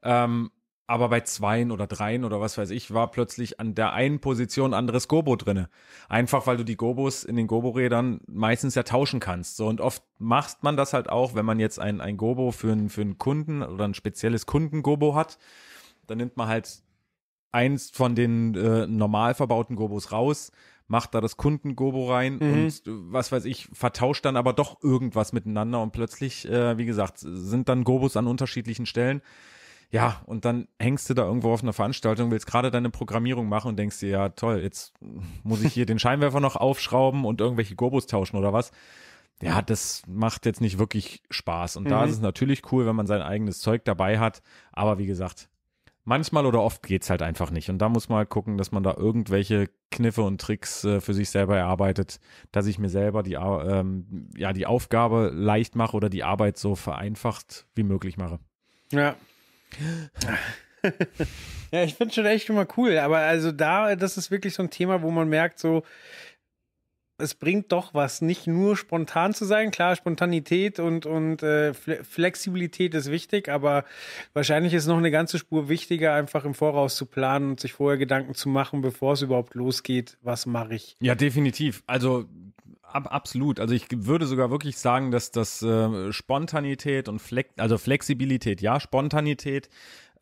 Ähm, aber bei zweien oder dreien oder was weiß ich, war plötzlich an der einen Position anderes Gobo drinne. Einfach weil du die Gobos in den Gobo-Rädern meistens ja tauschen kannst. So und oft macht man das halt auch, wenn man jetzt ein, ein Gobo für, einen für einen Kunden oder ein spezielles Kunden-Gobo hat. Dann nimmt man halt eins von den äh, normal verbauten Gobos raus, macht da das Kunden-Gobo rein mhm. und was weiß ich, vertauscht dann aber doch irgendwas miteinander und plötzlich, äh, wie gesagt, sind dann Gobos an unterschiedlichen Stellen ja, und dann hängst du da irgendwo auf einer Veranstaltung, willst gerade deine Programmierung machen und denkst dir, ja, toll, jetzt muss ich hier den Scheinwerfer noch aufschrauben und irgendwelche Gobos tauschen oder was. Ja, das macht jetzt nicht wirklich Spaß. Und mhm. da ist es natürlich cool, wenn man sein eigenes Zeug dabei hat. Aber wie gesagt, manchmal oder oft geht's halt einfach nicht. Und da muss man halt gucken, dass man da irgendwelche Kniffe und Tricks äh, für sich selber erarbeitet, dass ich mir selber die, ähm, ja, die Aufgabe leicht mache oder die Arbeit so vereinfacht wie möglich mache. Ja, ja, ich finde schon echt immer cool. Aber also da, das ist wirklich so ein Thema, wo man merkt, so, es bringt doch was, nicht nur spontan zu sein. Klar, Spontanität und, und äh, Flexibilität ist wichtig, aber wahrscheinlich ist noch eine ganze Spur wichtiger, einfach im Voraus zu planen und sich vorher Gedanken zu machen, bevor es überhaupt losgeht. Was mache ich? Ja, definitiv. Also ab, absolut. Also ich würde sogar wirklich sagen, dass das äh, Spontanität und Flex, also Flexibilität, ja, Spontanität,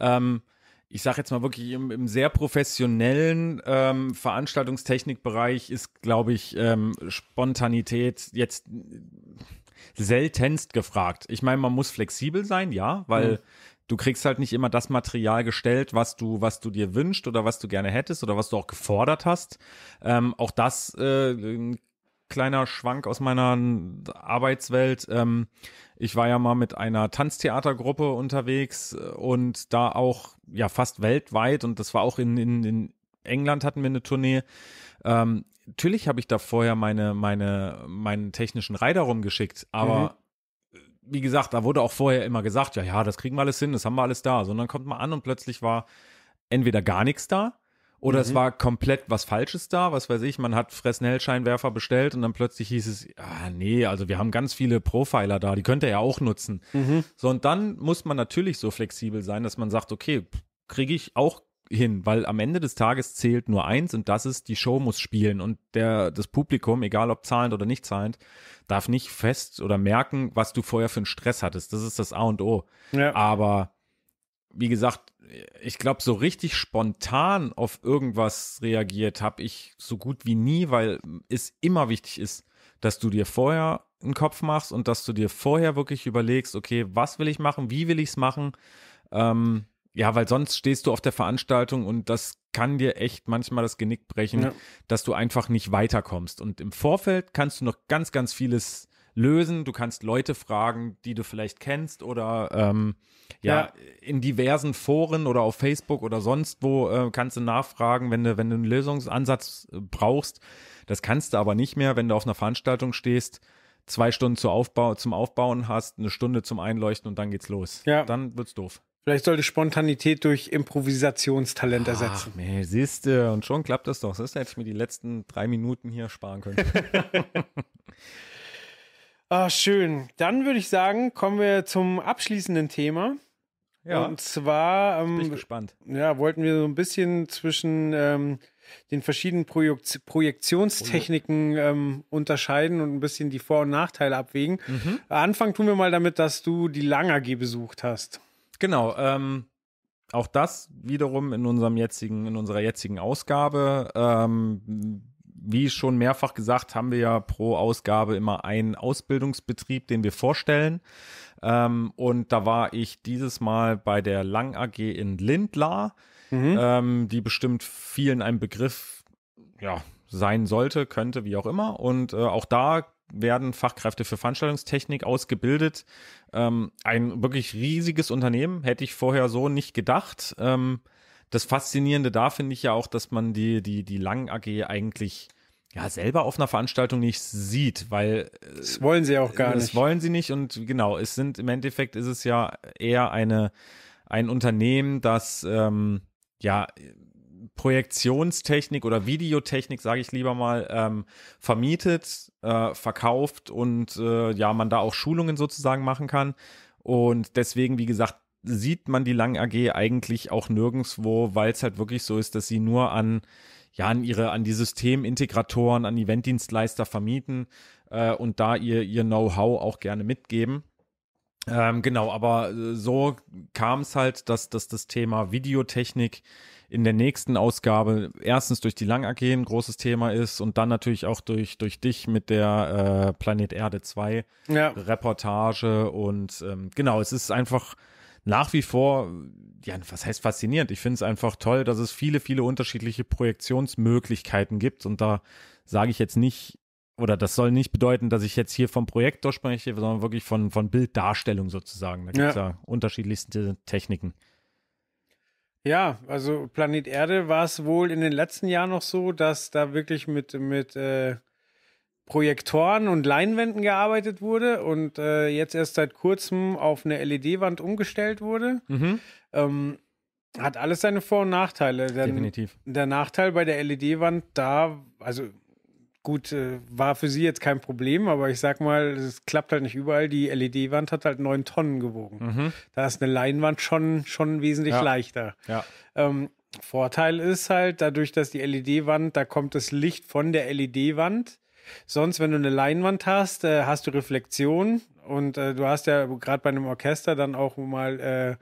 ähm, ich sage jetzt mal wirklich im, im sehr professionellen ähm, Veranstaltungstechnikbereich ist, glaube ich, ähm, Spontanität jetzt seltenst gefragt. Ich meine, man muss flexibel sein, ja, weil mhm. du kriegst halt nicht immer das Material gestellt, was du, was du dir wünschst oder was du gerne hättest oder was du auch gefordert hast. Ähm, auch das äh, kleiner Schwank aus meiner Arbeitswelt. Ähm, ich war ja mal mit einer Tanztheatergruppe unterwegs äh, und da auch ja fast weltweit und das war auch in, in, in England hatten wir eine Tournee. Ähm, natürlich habe ich da vorher meine, meine, meinen technischen Reiter rumgeschickt, aber mhm. wie gesagt, da wurde auch vorher immer gesagt, ja, ja, das kriegen wir alles hin, das haben wir alles da. Sondern kommt man an und plötzlich war entweder gar nichts da oder mhm. es war komplett was Falsches da, was weiß ich, man hat Fresnel-Scheinwerfer bestellt und dann plötzlich hieß es, ah nee, also wir haben ganz viele Profiler da, die könnt ihr ja auch nutzen. Mhm. So, und dann muss man natürlich so flexibel sein, dass man sagt, okay, kriege ich auch hin, weil am Ende des Tages zählt nur eins und das ist, die Show muss spielen und der, das Publikum, egal ob zahlend oder nicht zahlend, darf nicht fest oder merken, was du vorher für einen Stress hattest. Das ist das A und O. Ja. Aber wie gesagt, ich glaube, so richtig spontan auf irgendwas reagiert habe ich so gut wie nie, weil es immer wichtig ist, dass du dir vorher einen Kopf machst und dass du dir vorher wirklich überlegst, okay, was will ich machen, wie will ich es machen, ähm, ja, weil sonst stehst du auf der Veranstaltung und das kann dir echt manchmal das Genick brechen, ja. dass du einfach nicht weiterkommst. Und im Vorfeld kannst du noch ganz, ganz vieles lösen. Du kannst Leute fragen, die du vielleicht kennst oder ähm, ja, ja, in diversen Foren oder auf Facebook oder sonst wo äh, kannst du nachfragen, wenn du, wenn du einen Lösungsansatz äh, brauchst. Das kannst du aber nicht mehr, wenn du auf einer Veranstaltung stehst, zwei Stunden zu Aufbau, zum Aufbauen hast, eine Stunde zum Einleuchten und dann geht's los. Ja. Dann wird's doof. Vielleicht sollte Spontanität durch Improvisationstalent Ach, ersetzen. Nee, siehst du, und schon klappt das doch. Das hätte ich mir die letzten drei Minuten hier sparen können. ah, schön. Dann würde ich sagen, kommen wir zum abschließenden Thema. Ja. Und zwar ähm, Bin ich gespannt. Ja, wollten wir so ein bisschen zwischen ähm, den verschiedenen Projekt Projektionstechniken ähm, unterscheiden und ein bisschen die Vor- und Nachteile abwägen. Mhm. Anfangen tun wir mal damit, dass du die Lang AG besucht hast. Genau, ähm, auch das wiederum in unserem jetzigen, in unserer jetzigen Ausgabe. Ähm, wie schon mehrfach gesagt, haben wir ja pro Ausgabe immer einen Ausbildungsbetrieb, den wir vorstellen. Ähm, und da war ich dieses Mal bei der Lang AG in Lindlar, mhm. ähm, die bestimmt vielen ein Begriff ja, sein sollte, könnte, wie auch immer. Und äh, auch da werden Fachkräfte für Veranstaltungstechnik ausgebildet. Ähm, ein wirklich riesiges Unternehmen, hätte ich vorher so nicht gedacht. Ähm, das Faszinierende da finde ich ja auch, dass man die, die, die Lang AG eigentlich ja selber auf einer Veranstaltung nicht sieht, weil äh, das wollen sie auch gar das nicht. Das wollen sie nicht und genau, es sind im Endeffekt ist es ja eher eine ein Unternehmen, das ähm, ja Projektionstechnik oder Videotechnik, sage ich lieber mal, ähm, vermietet, äh, verkauft und äh, ja, man da auch Schulungen sozusagen machen kann. Und deswegen, wie gesagt, sieht man die Lang AG eigentlich auch nirgendwo, weil es halt wirklich so ist, dass sie nur an ja an ihre an die Systemintegratoren, an Eventdienstleister vermieten äh, und da ihr ihr Know-how auch gerne mitgeben. Ähm, genau, aber äh, so kam es halt, dass, dass das Thema Videotechnik in der nächsten Ausgabe erstens durch die Lang AG ein großes Thema ist und dann natürlich auch durch, durch dich mit der äh, Planet Erde 2 ja. Reportage und ähm, genau, es ist einfach nach wie vor, ja, was heißt faszinierend? Ich finde es einfach toll, dass es viele, viele unterschiedliche Projektionsmöglichkeiten gibt und da sage ich jetzt nicht, oder das soll nicht bedeuten, dass ich jetzt hier vom Projektor spreche, sondern wirklich von, von Bilddarstellung sozusagen. Da gibt es ja. ja unterschiedlichste Techniken. Ja, also Planet Erde war es wohl in den letzten Jahren noch so, dass da wirklich mit, mit äh, Projektoren und Leinwänden gearbeitet wurde und äh, jetzt erst seit kurzem auf eine LED-Wand umgestellt wurde. Mhm. Ähm, hat alles seine Vor- und Nachteile. Denn Definitiv. Der Nachteil bei der LED-Wand da, also Gut, äh, war für sie jetzt kein Problem, aber ich sag mal, es klappt halt nicht überall. Die LED-Wand hat halt neun Tonnen gewogen. Mhm. Da ist eine Leinwand schon, schon wesentlich ja. leichter. Ja. Ähm, Vorteil ist halt, dadurch, dass die LED-Wand, da kommt das Licht von der LED-Wand. Sonst, wenn du eine Leinwand hast, äh, hast du Reflexion und äh, du hast ja gerade bei einem Orchester dann auch mal äh,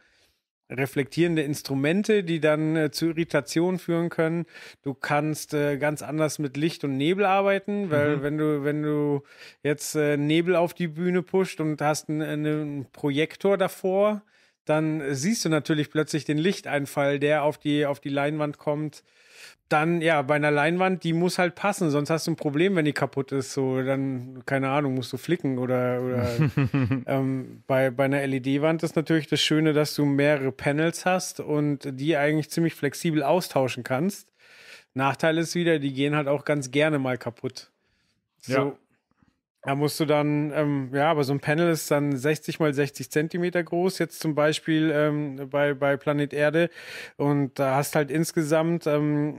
reflektierende Instrumente, die dann äh, zu Irritation führen können. Du kannst äh, ganz anders mit Licht und Nebel arbeiten, weil mhm. wenn du wenn du jetzt äh, Nebel auf die Bühne pusht und hast einen, einen Projektor davor, dann siehst du natürlich plötzlich den Lichteinfall, der auf die auf die Leinwand kommt dann, ja, bei einer Leinwand, die muss halt passen, sonst hast du ein Problem, wenn die kaputt ist. So, dann, keine Ahnung, musst du flicken oder, oder ähm, bei, bei einer LED-Wand ist natürlich das Schöne, dass du mehrere Panels hast und die eigentlich ziemlich flexibel austauschen kannst. Nachteil ist wieder, die gehen halt auch ganz gerne mal kaputt. So, Ja. Da musst du dann, ähm, ja, aber so ein Panel ist dann 60 mal 60 Zentimeter groß, jetzt zum Beispiel ähm, bei, bei Planet Erde. Und da hast halt insgesamt ähm,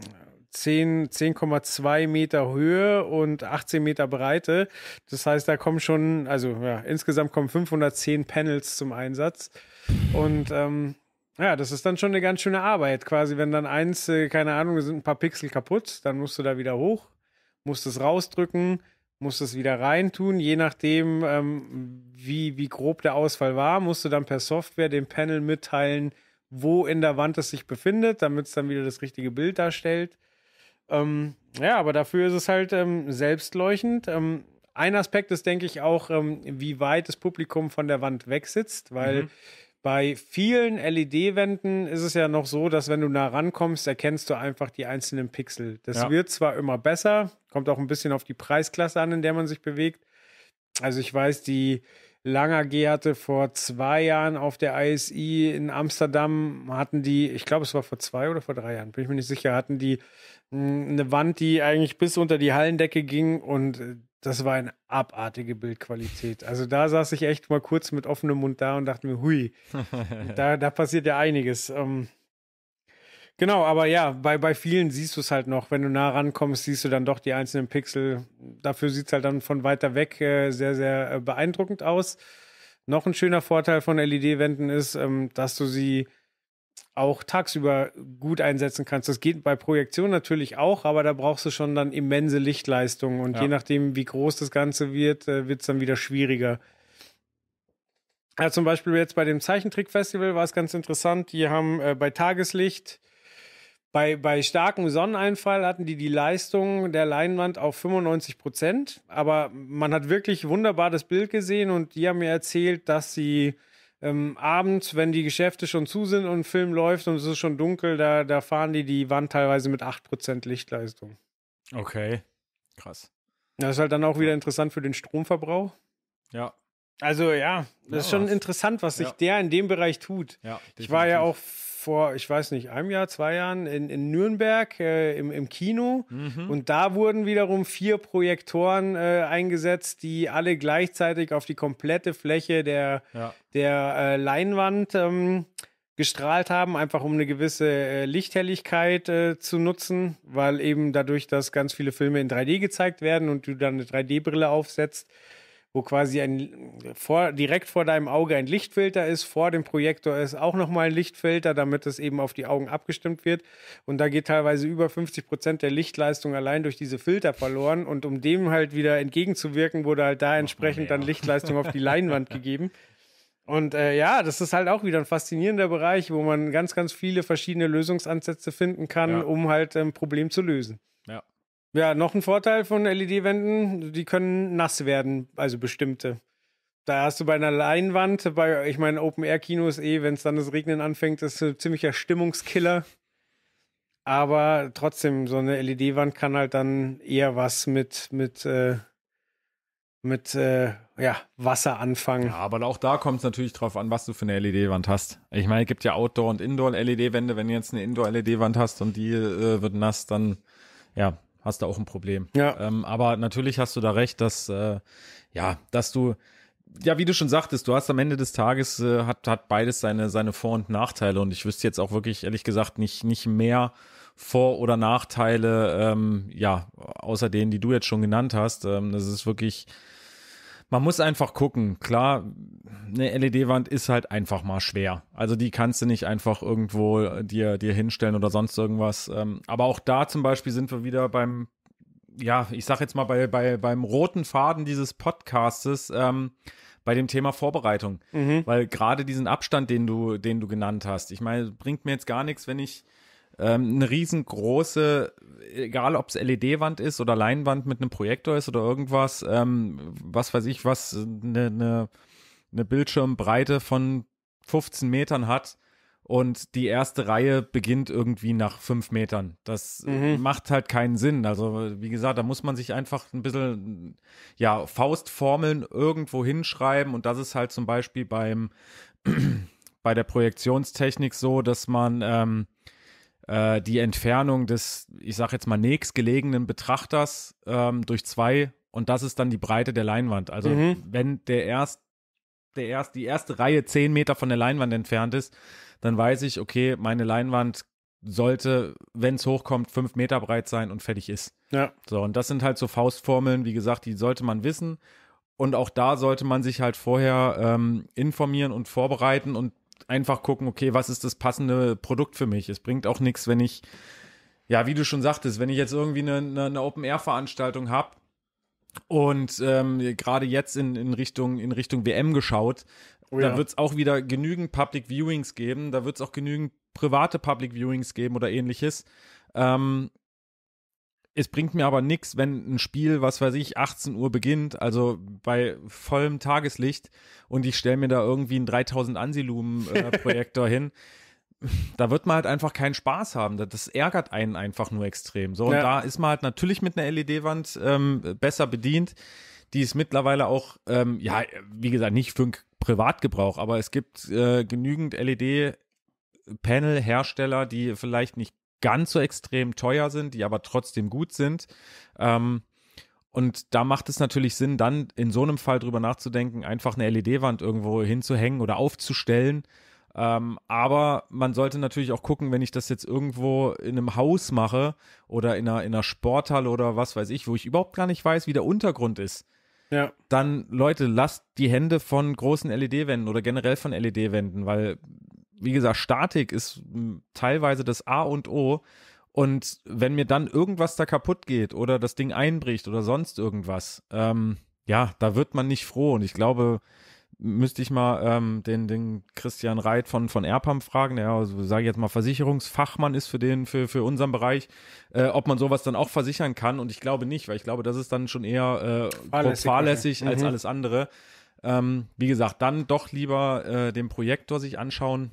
10 10,2 Meter Höhe und 18 Meter Breite. Das heißt, da kommen schon, also ja, insgesamt kommen 510 Panels zum Einsatz. Und ähm, ja, das ist dann schon eine ganz schöne Arbeit. Quasi, wenn dann eins, äh, keine Ahnung, sind ein paar Pixel kaputt, dann musst du da wieder hoch, musst es rausdrücken, musst es wieder reintun. Je nachdem, ähm, wie, wie grob der Ausfall war, musst du dann per Software dem Panel mitteilen, wo in der Wand es sich befindet, damit es dann wieder das richtige Bild darstellt. Ähm, ja, aber dafür ist es halt ähm, selbstleuchtend. Ähm, ein Aspekt ist, denke ich, auch, ähm, wie weit das Publikum von der Wand wegsitzt, weil bei vielen LED-Wänden ist es ja noch so, dass wenn du nah rankommst, erkennst du einfach die einzelnen Pixel. Das Ja. wird zwar immer besser, kommt auch ein bisschen auf die Preisklasse an, in der man sich bewegt. Also ich weiß, die Langer G hatte vor zwei Jahren auf der ISI in Amsterdam, hatten die, ich glaube es war vor zwei oder vor drei Jahren, bin ich mir nicht sicher, hatten die mh, eine Wand, die eigentlich bis unter die Hallendecke ging und äh, das war eine abartige Bildqualität. Also da saß ich echt mal kurz mit offenem Mund da und dachte mir, hui, da, da passiert ja einiges. Ähm, genau, aber ja, bei, bei vielen siehst du es halt noch. Wenn du nah rankommst, siehst du dann doch die einzelnen Pixel. Dafür sieht es halt dann von weiter weg äh, sehr, sehr äh, beeindruckend aus. Noch ein schöner Vorteil von LED-Wänden ist, ähm, dass du sie auch tagsüber gut einsetzen kannst. Das geht bei Projektion natürlich auch, aber da brauchst du schon dann immense Lichtleistung und Ja. je nachdem, wie groß das Ganze wird, äh, wird es dann wieder schwieriger. Ja, zum Beispiel jetzt bei dem Zeichentrickfestival war es ganz interessant. Die haben äh, bei Tageslicht, bei, bei starkem Sonneneinfall hatten die die Leistung der Leinwand auf 95 Prozent. Aber man hat wirklich wunderbar das Bild gesehen und die haben mir erzählt, dass sie ähm, abends, wenn die Geschäfte schon zu sind und ein Film läuft und es ist schon dunkel, da, da fahren die die Wand teilweise mit 8% Lichtleistung. Okay. Krass. Das ist halt dann auch wieder interessant für den Stromverbrauch. Ja. Also ja, das Ja, ist schon was. interessant, was sich Ja. der in dem Bereich tut. Ja. Ich war ja auch vor, ich weiß nicht, einem Jahr, zwei Jahren in, in Nürnberg äh, im, im Kino. Mhm. Und da wurden wiederum vier Projektoren äh, eingesetzt, die alle gleichzeitig auf die komplette Fläche der, Ja. der äh, Leinwand ähm, gestrahlt haben, einfach um eine gewisse äh, Lichthelligkeit äh, zu nutzen, weil eben dadurch, dass ganz viele Filme in 3D gezeigt werden und du dann eine 3D-Brille aufsetzt, wo quasi ein vor, direkt vor deinem Auge ein Lichtfilter ist, vor dem Projektor ist auch nochmal ein Lichtfilter, damit es eben auf die Augen abgestimmt wird. Und da geht teilweise über 50 Prozent der Lichtleistung allein durch diese Filter verloren. Und um dem halt wieder entgegenzuwirken, wurde halt da entsprechend dann Lichtleistung auf die Leinwand gegeben. Und äh, ja, das ist halt auch wieder ein faszinierender Bereich, wo man ganz, ganz viele verschiedene Lösungsansätze finden kann, Ja. um halt ein Problem zu lösen. Ja. Ja, noch ein Vorteil von LED-Wänden, die können nass werden, also bestimmte. Da hast du bei einer Leinwand, bei, ich meine, Open-Air-Kino ist eh, wenn es dann das Regnen anfängt, ist ein ziemlicher Stimmungskiller. Aber trotzdem, so eine LED-Wand kann halt dann eher was mit, mit, äh, mit äh, ja, Wasser anfangen. Ja, aber auch da kommt es natürlich drauf an, was du für eine LED-Wand hast. Ich meine, es gibt ja Outdoor- und Indoor-LED-Wände. Wenn du jetzt eine Indoor-LED-Wand hast und die äh, wird nass, dann ja, hast du auch ein Problem. Ja. Ähm, aber natürlich hast du da recht, dass äh, ja, dass du ja, wie du schon sagtest, du hast am Ende des Tages äh, hat hat beides seine seine Vor- und Nachteile und ich wüsste jetzt auch wirklich ehrlich gesagt nicht nicht mehr Vor- oder Nachteile, ähm, ja, außer denen, die du jetzt schon genannt hast. Ähm, das ist wirklich man muss einfach gucken. Klar, eine LED-Wand ist halt einfach mal schwer. Also die kannst du nicht einfach irgendwo dir, dir hinstellen oder sonst irgendwas. Ähm, aber auch da zum Beispiel sind wir wieder beim, ja, ich sag jetzt mal bei, bei, beim roten Faden dieses Podcastes, ähm, bei dem Thema Vorbereitung. Weil gerade diesen Abstand, den du, den du genannt hast, ich meine, bringt mir jetzt gar nichts, wenn ich ähm, eine riesengroße, egal ob es LED-Wand ist oder Leinwand mit einem Projektor ist oder irgendwas, ähm, was weiß ich, was eine, eine, eine Bildschirmbreite von 15 Metern hat und die erste Reihe beginnt irgendwie nach fünf Metern. Das äh, macht halt keinen Sinn. Also, wie gesagt, da muss man sich einfach ein bisschen, ja, Faustformeln irgendwo hinschreiben und das ist halt zum Beispiel beim, bei der Projektionstechnik so, dass man, ähm, äh, die Entfernung des, ich sag jetzt mal, nächstgelegenen Betrachters ähm, durch zwei und das ist dann die Breite der Leinwand. Also Mhm. wenn der erst, der erst, die erste Reihe zehn Meter von der Leinwand entfernt ist, dann weiß ich, okay, meine Leinwand sollte, wenn es hochkommt, fünf Meter breit sein und fertig ist. Ja. So, und das sind halt so Faustformeln, wie gesagt, die sollte man wissen. Und auch da sollte man sich halt vorher ähm, informieren und vorbereiten und einfach gucken, okay, was ist das passende Produkt für mich? Es bringt auch nichts, wenn ich, ja, wie du schon sagtest, wenn ich jetzt irgendwie eine, eine, eine Open-Air-Veranstaltung habe und ähm, gerade jetzt in, in, Richtung, in Richtung WM geschaut, Oh ja. da wird es auch wieder genügend Public Viewings geben, da wird es auch genügend private Public Viewings geben oder ähnliches. Ähm, es bringt mir aber nichts, wenn ein Spiel, was weiß ich, 18 Uhr beginnt, also bei vollem Tageslicht und ich stelle mir da irgendwie einen 3000 Ansilumen-Projektor hin. Da wird man halt einfach keinen Spaß haben. Das- Das ärgert einen einfach nur extrem. So, und Ja. da ist man halt natürlich mit einer LED-Wand ähm, besser bedient. Die ist mittlerweile auch, ähm, ja, wie gesagt, nicht für einen Privatgebrauch, aber es gibt äh, genügend LED-Panel-Hersteller, die vielleicht nicht ganz so extrem teuer sind, die aber trotzdem gut sind. Ähm, und da macht es natürlich Sinn, dann in so einem Fall drüber nachzudenken, einfach eine LED-Wand irgendwo hinzuhängen oder aufzustellen. Ähm, aber man sollte natürlich auch gucken, wenn ich das jetzt irgendwo in einem Haus mache oder in einer, in einer Sporthalle oder was weiß ich, wo ich überhaupt gar nicht weiß, wie der Untergrund ist Ja. dann Leute, lasst die Hände von großen LED-Wänden oder generell von LED-Wänden, weil, wie gesagt, Statik ist teilweise das A und O. Und wenn mir dann irgendwas da kaputt geht oder das Ding einbricht oder sonst irgendwas, ähm, ja, da wird man nicht froh. Und ich glaube, müsste ich mal ähm, den, den Christian Reit von, von Airpump fragen, der, also, sage ich jetzt mal, Versicherungsfachmann ist für den, für, für unseren Bereich, äh, ob man sowas dann auch versichern kann. Und ich glaube nicht, weil ich glaube, das ist dann schon eher äh, Fahrlässig fahrlässig als. Mhm. alles andere. Ähm, wie gesagt, dann doch lieber äh, den Projektor sich anschauen.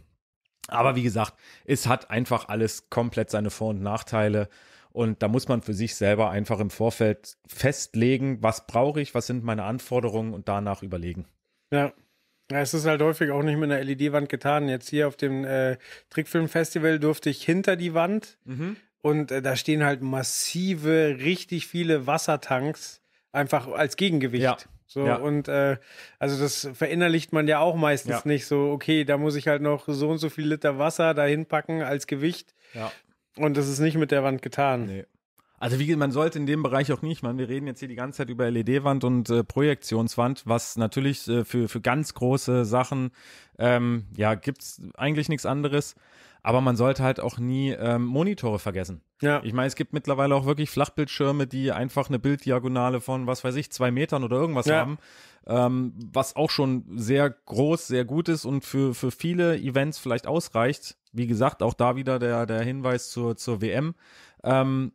Aber wie gesagt, es hat einfach alles komplett seine Vor- und Nachteile. Und da muss man für sich selber einfach im Vorfeld festlegen, was brauche ich, was sind meine Anforderungen und danach überlegen. Ja. Ja, es ist halt häufig auch nicht mit einer LED-Wand getan. Jetzt hier auf dem äh, Trickfilmfestival durfte ich hinter die Wand und äh, da stehen halt massive, richtig viele Wassertanks einfach als Gegengewicht. Ja. So, Ja. und äh, also das verinnerlicht man ja auch meistens Ja. nicht so, okay, da muss ich halt noch so und so viel Liter Wasser dahin packen als Gewicht. Ja. Und das ist nicht mit der Wand getan. Nee. Also wie man sollte in dem Bereich auch nicht, man, wir reden jetzt hier die ganze Zeit über LED-Wand und äh, Projektionswand, was natürlich äh, für, für ganz große Sachen, ähm, ja, gibt's eigentlich nichts anderes. Aber man sollte halt auch nie ähm, Monitore vergessen. Ja. Ich meine, es gibt mittlerweile auch wirklich Flachbildschirme, die einfach eine Bilddiagonale von, was weiß ich, zwei Metern oder irgendwas Ja. haben. Ähm, was auch schon sehr groß, sehr gut ist und für, für viele Events vielleicht ausreicht. Wie gesagt, auch da wieder der, der Hinweis zur, zur WM. Ähm,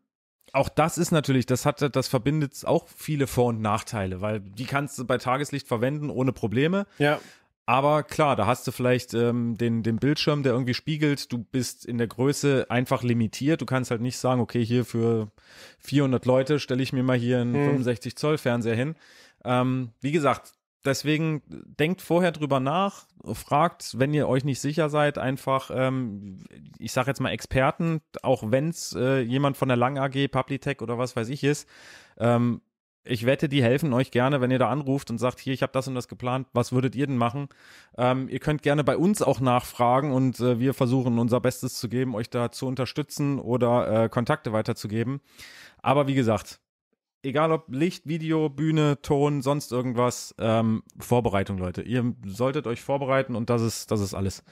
auch das ist natürlich, das hat, das verbindet auch viele Vor- und Nachteile, weil die kannst du bei Tageslicht verwenden ohne Probleme. Ja. Aber klar, da hast du vielleicht ähm, den, den Bildschirm, der irgendwie spiegelt. Du bist in der Größe einfach limitiert. Du kannst halt nicht sagen, okay, hier für 400 Leute stelle ich mir mal hier einen 65 Zoll Fernseher hin. Ähm, wie gesagt, deswegen denkt vorher drüber nach, fragt, wenn ihr euch nicht sicher seid, einfach, ähm, ich sage jetzt mal Experten, auch wenn es äh, jemand von der Lang AG, Publitech oder was weiß ich ist. Ähm, ich wette, die helfen euch gerne, wenn ihr da anruft und sagt, hier, ich habe das und das geplant, was würdet ihr denn machen? Ähm, ihr könnt gerne bei uns auch nachfragen und äh, wir versuchen unser Bestes zu geben, euch da zu unterstützen oder äh, Kontakte weiterzugeben. Aber wie gesagt, egal ob Licht, Video, Bühne, Ton, sonst irgendwas, ähm, Vorbereitung, Leute. Ihr solltet euch vorbereiten und das ist, das ist alles.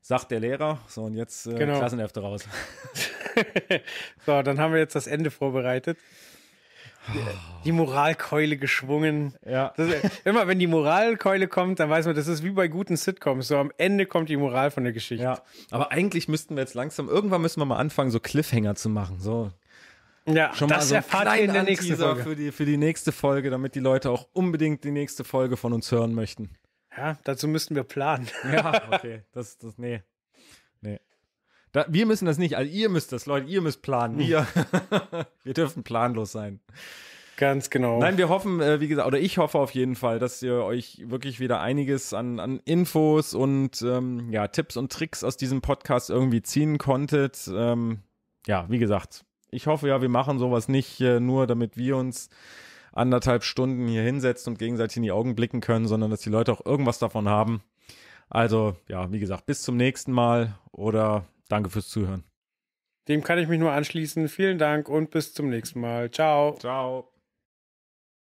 Sagt der Lehrer. So, und jetzt äh, Genau. Klassenhefte raus. So, dann haben wir jetzt das Ende vorbereitet. Die Moralkeule geschwungen. Ja. Das, immer wenn die Moralkeule kommt, dann weiß man, das ist wie bei guten Sitcoms. So am Ende kommt die Moral von der Geschichte. Ja, aber eigentlich müssten wir jetzt langsam, irgendwann müssen wir mal anfangen, so Cliffhanger zu machen. So, Ja, schon das mal so erfahrt ihr in der nächsten Folge. Für die, für die nächste Folge, damit die Leute auch unbedingt die nächste Folge von uns hören möchten. Ja, dazu müssten wir planen. Ja, okay. Das, das. Nee. Da, wir müssen das nicht, also ihr müsst das, Leute, ihr müsst planen. Wir, wir dürfen planlos sein. Ganz genau. Nein, wir hoffen, äh, wie gesagt, oder ich hoffe auf jeden Fall, dass ihr euch wirklich wieder einiges an, an Infos und ähm, ja, Tipps und Tricks aus diesem Podcast irgendwie ziehen konntet. Ähm, ja, wie gesagt, ich hoffe ja, wir machen sowas nicht äh, nur, damit wir uns anderthalb Stunden hier hinsetzen und gegenseitig in die Augen blicken können, sondern dass die Leute auch irgendwas davon haben. Also, ja, wie gesagt, bis zum nächsten Mal oder danke fürs Zuhören. Dem kann ich mich nur anschließen. Vielen Dank und bis zum nächsten Mal. Ciao. Ciao.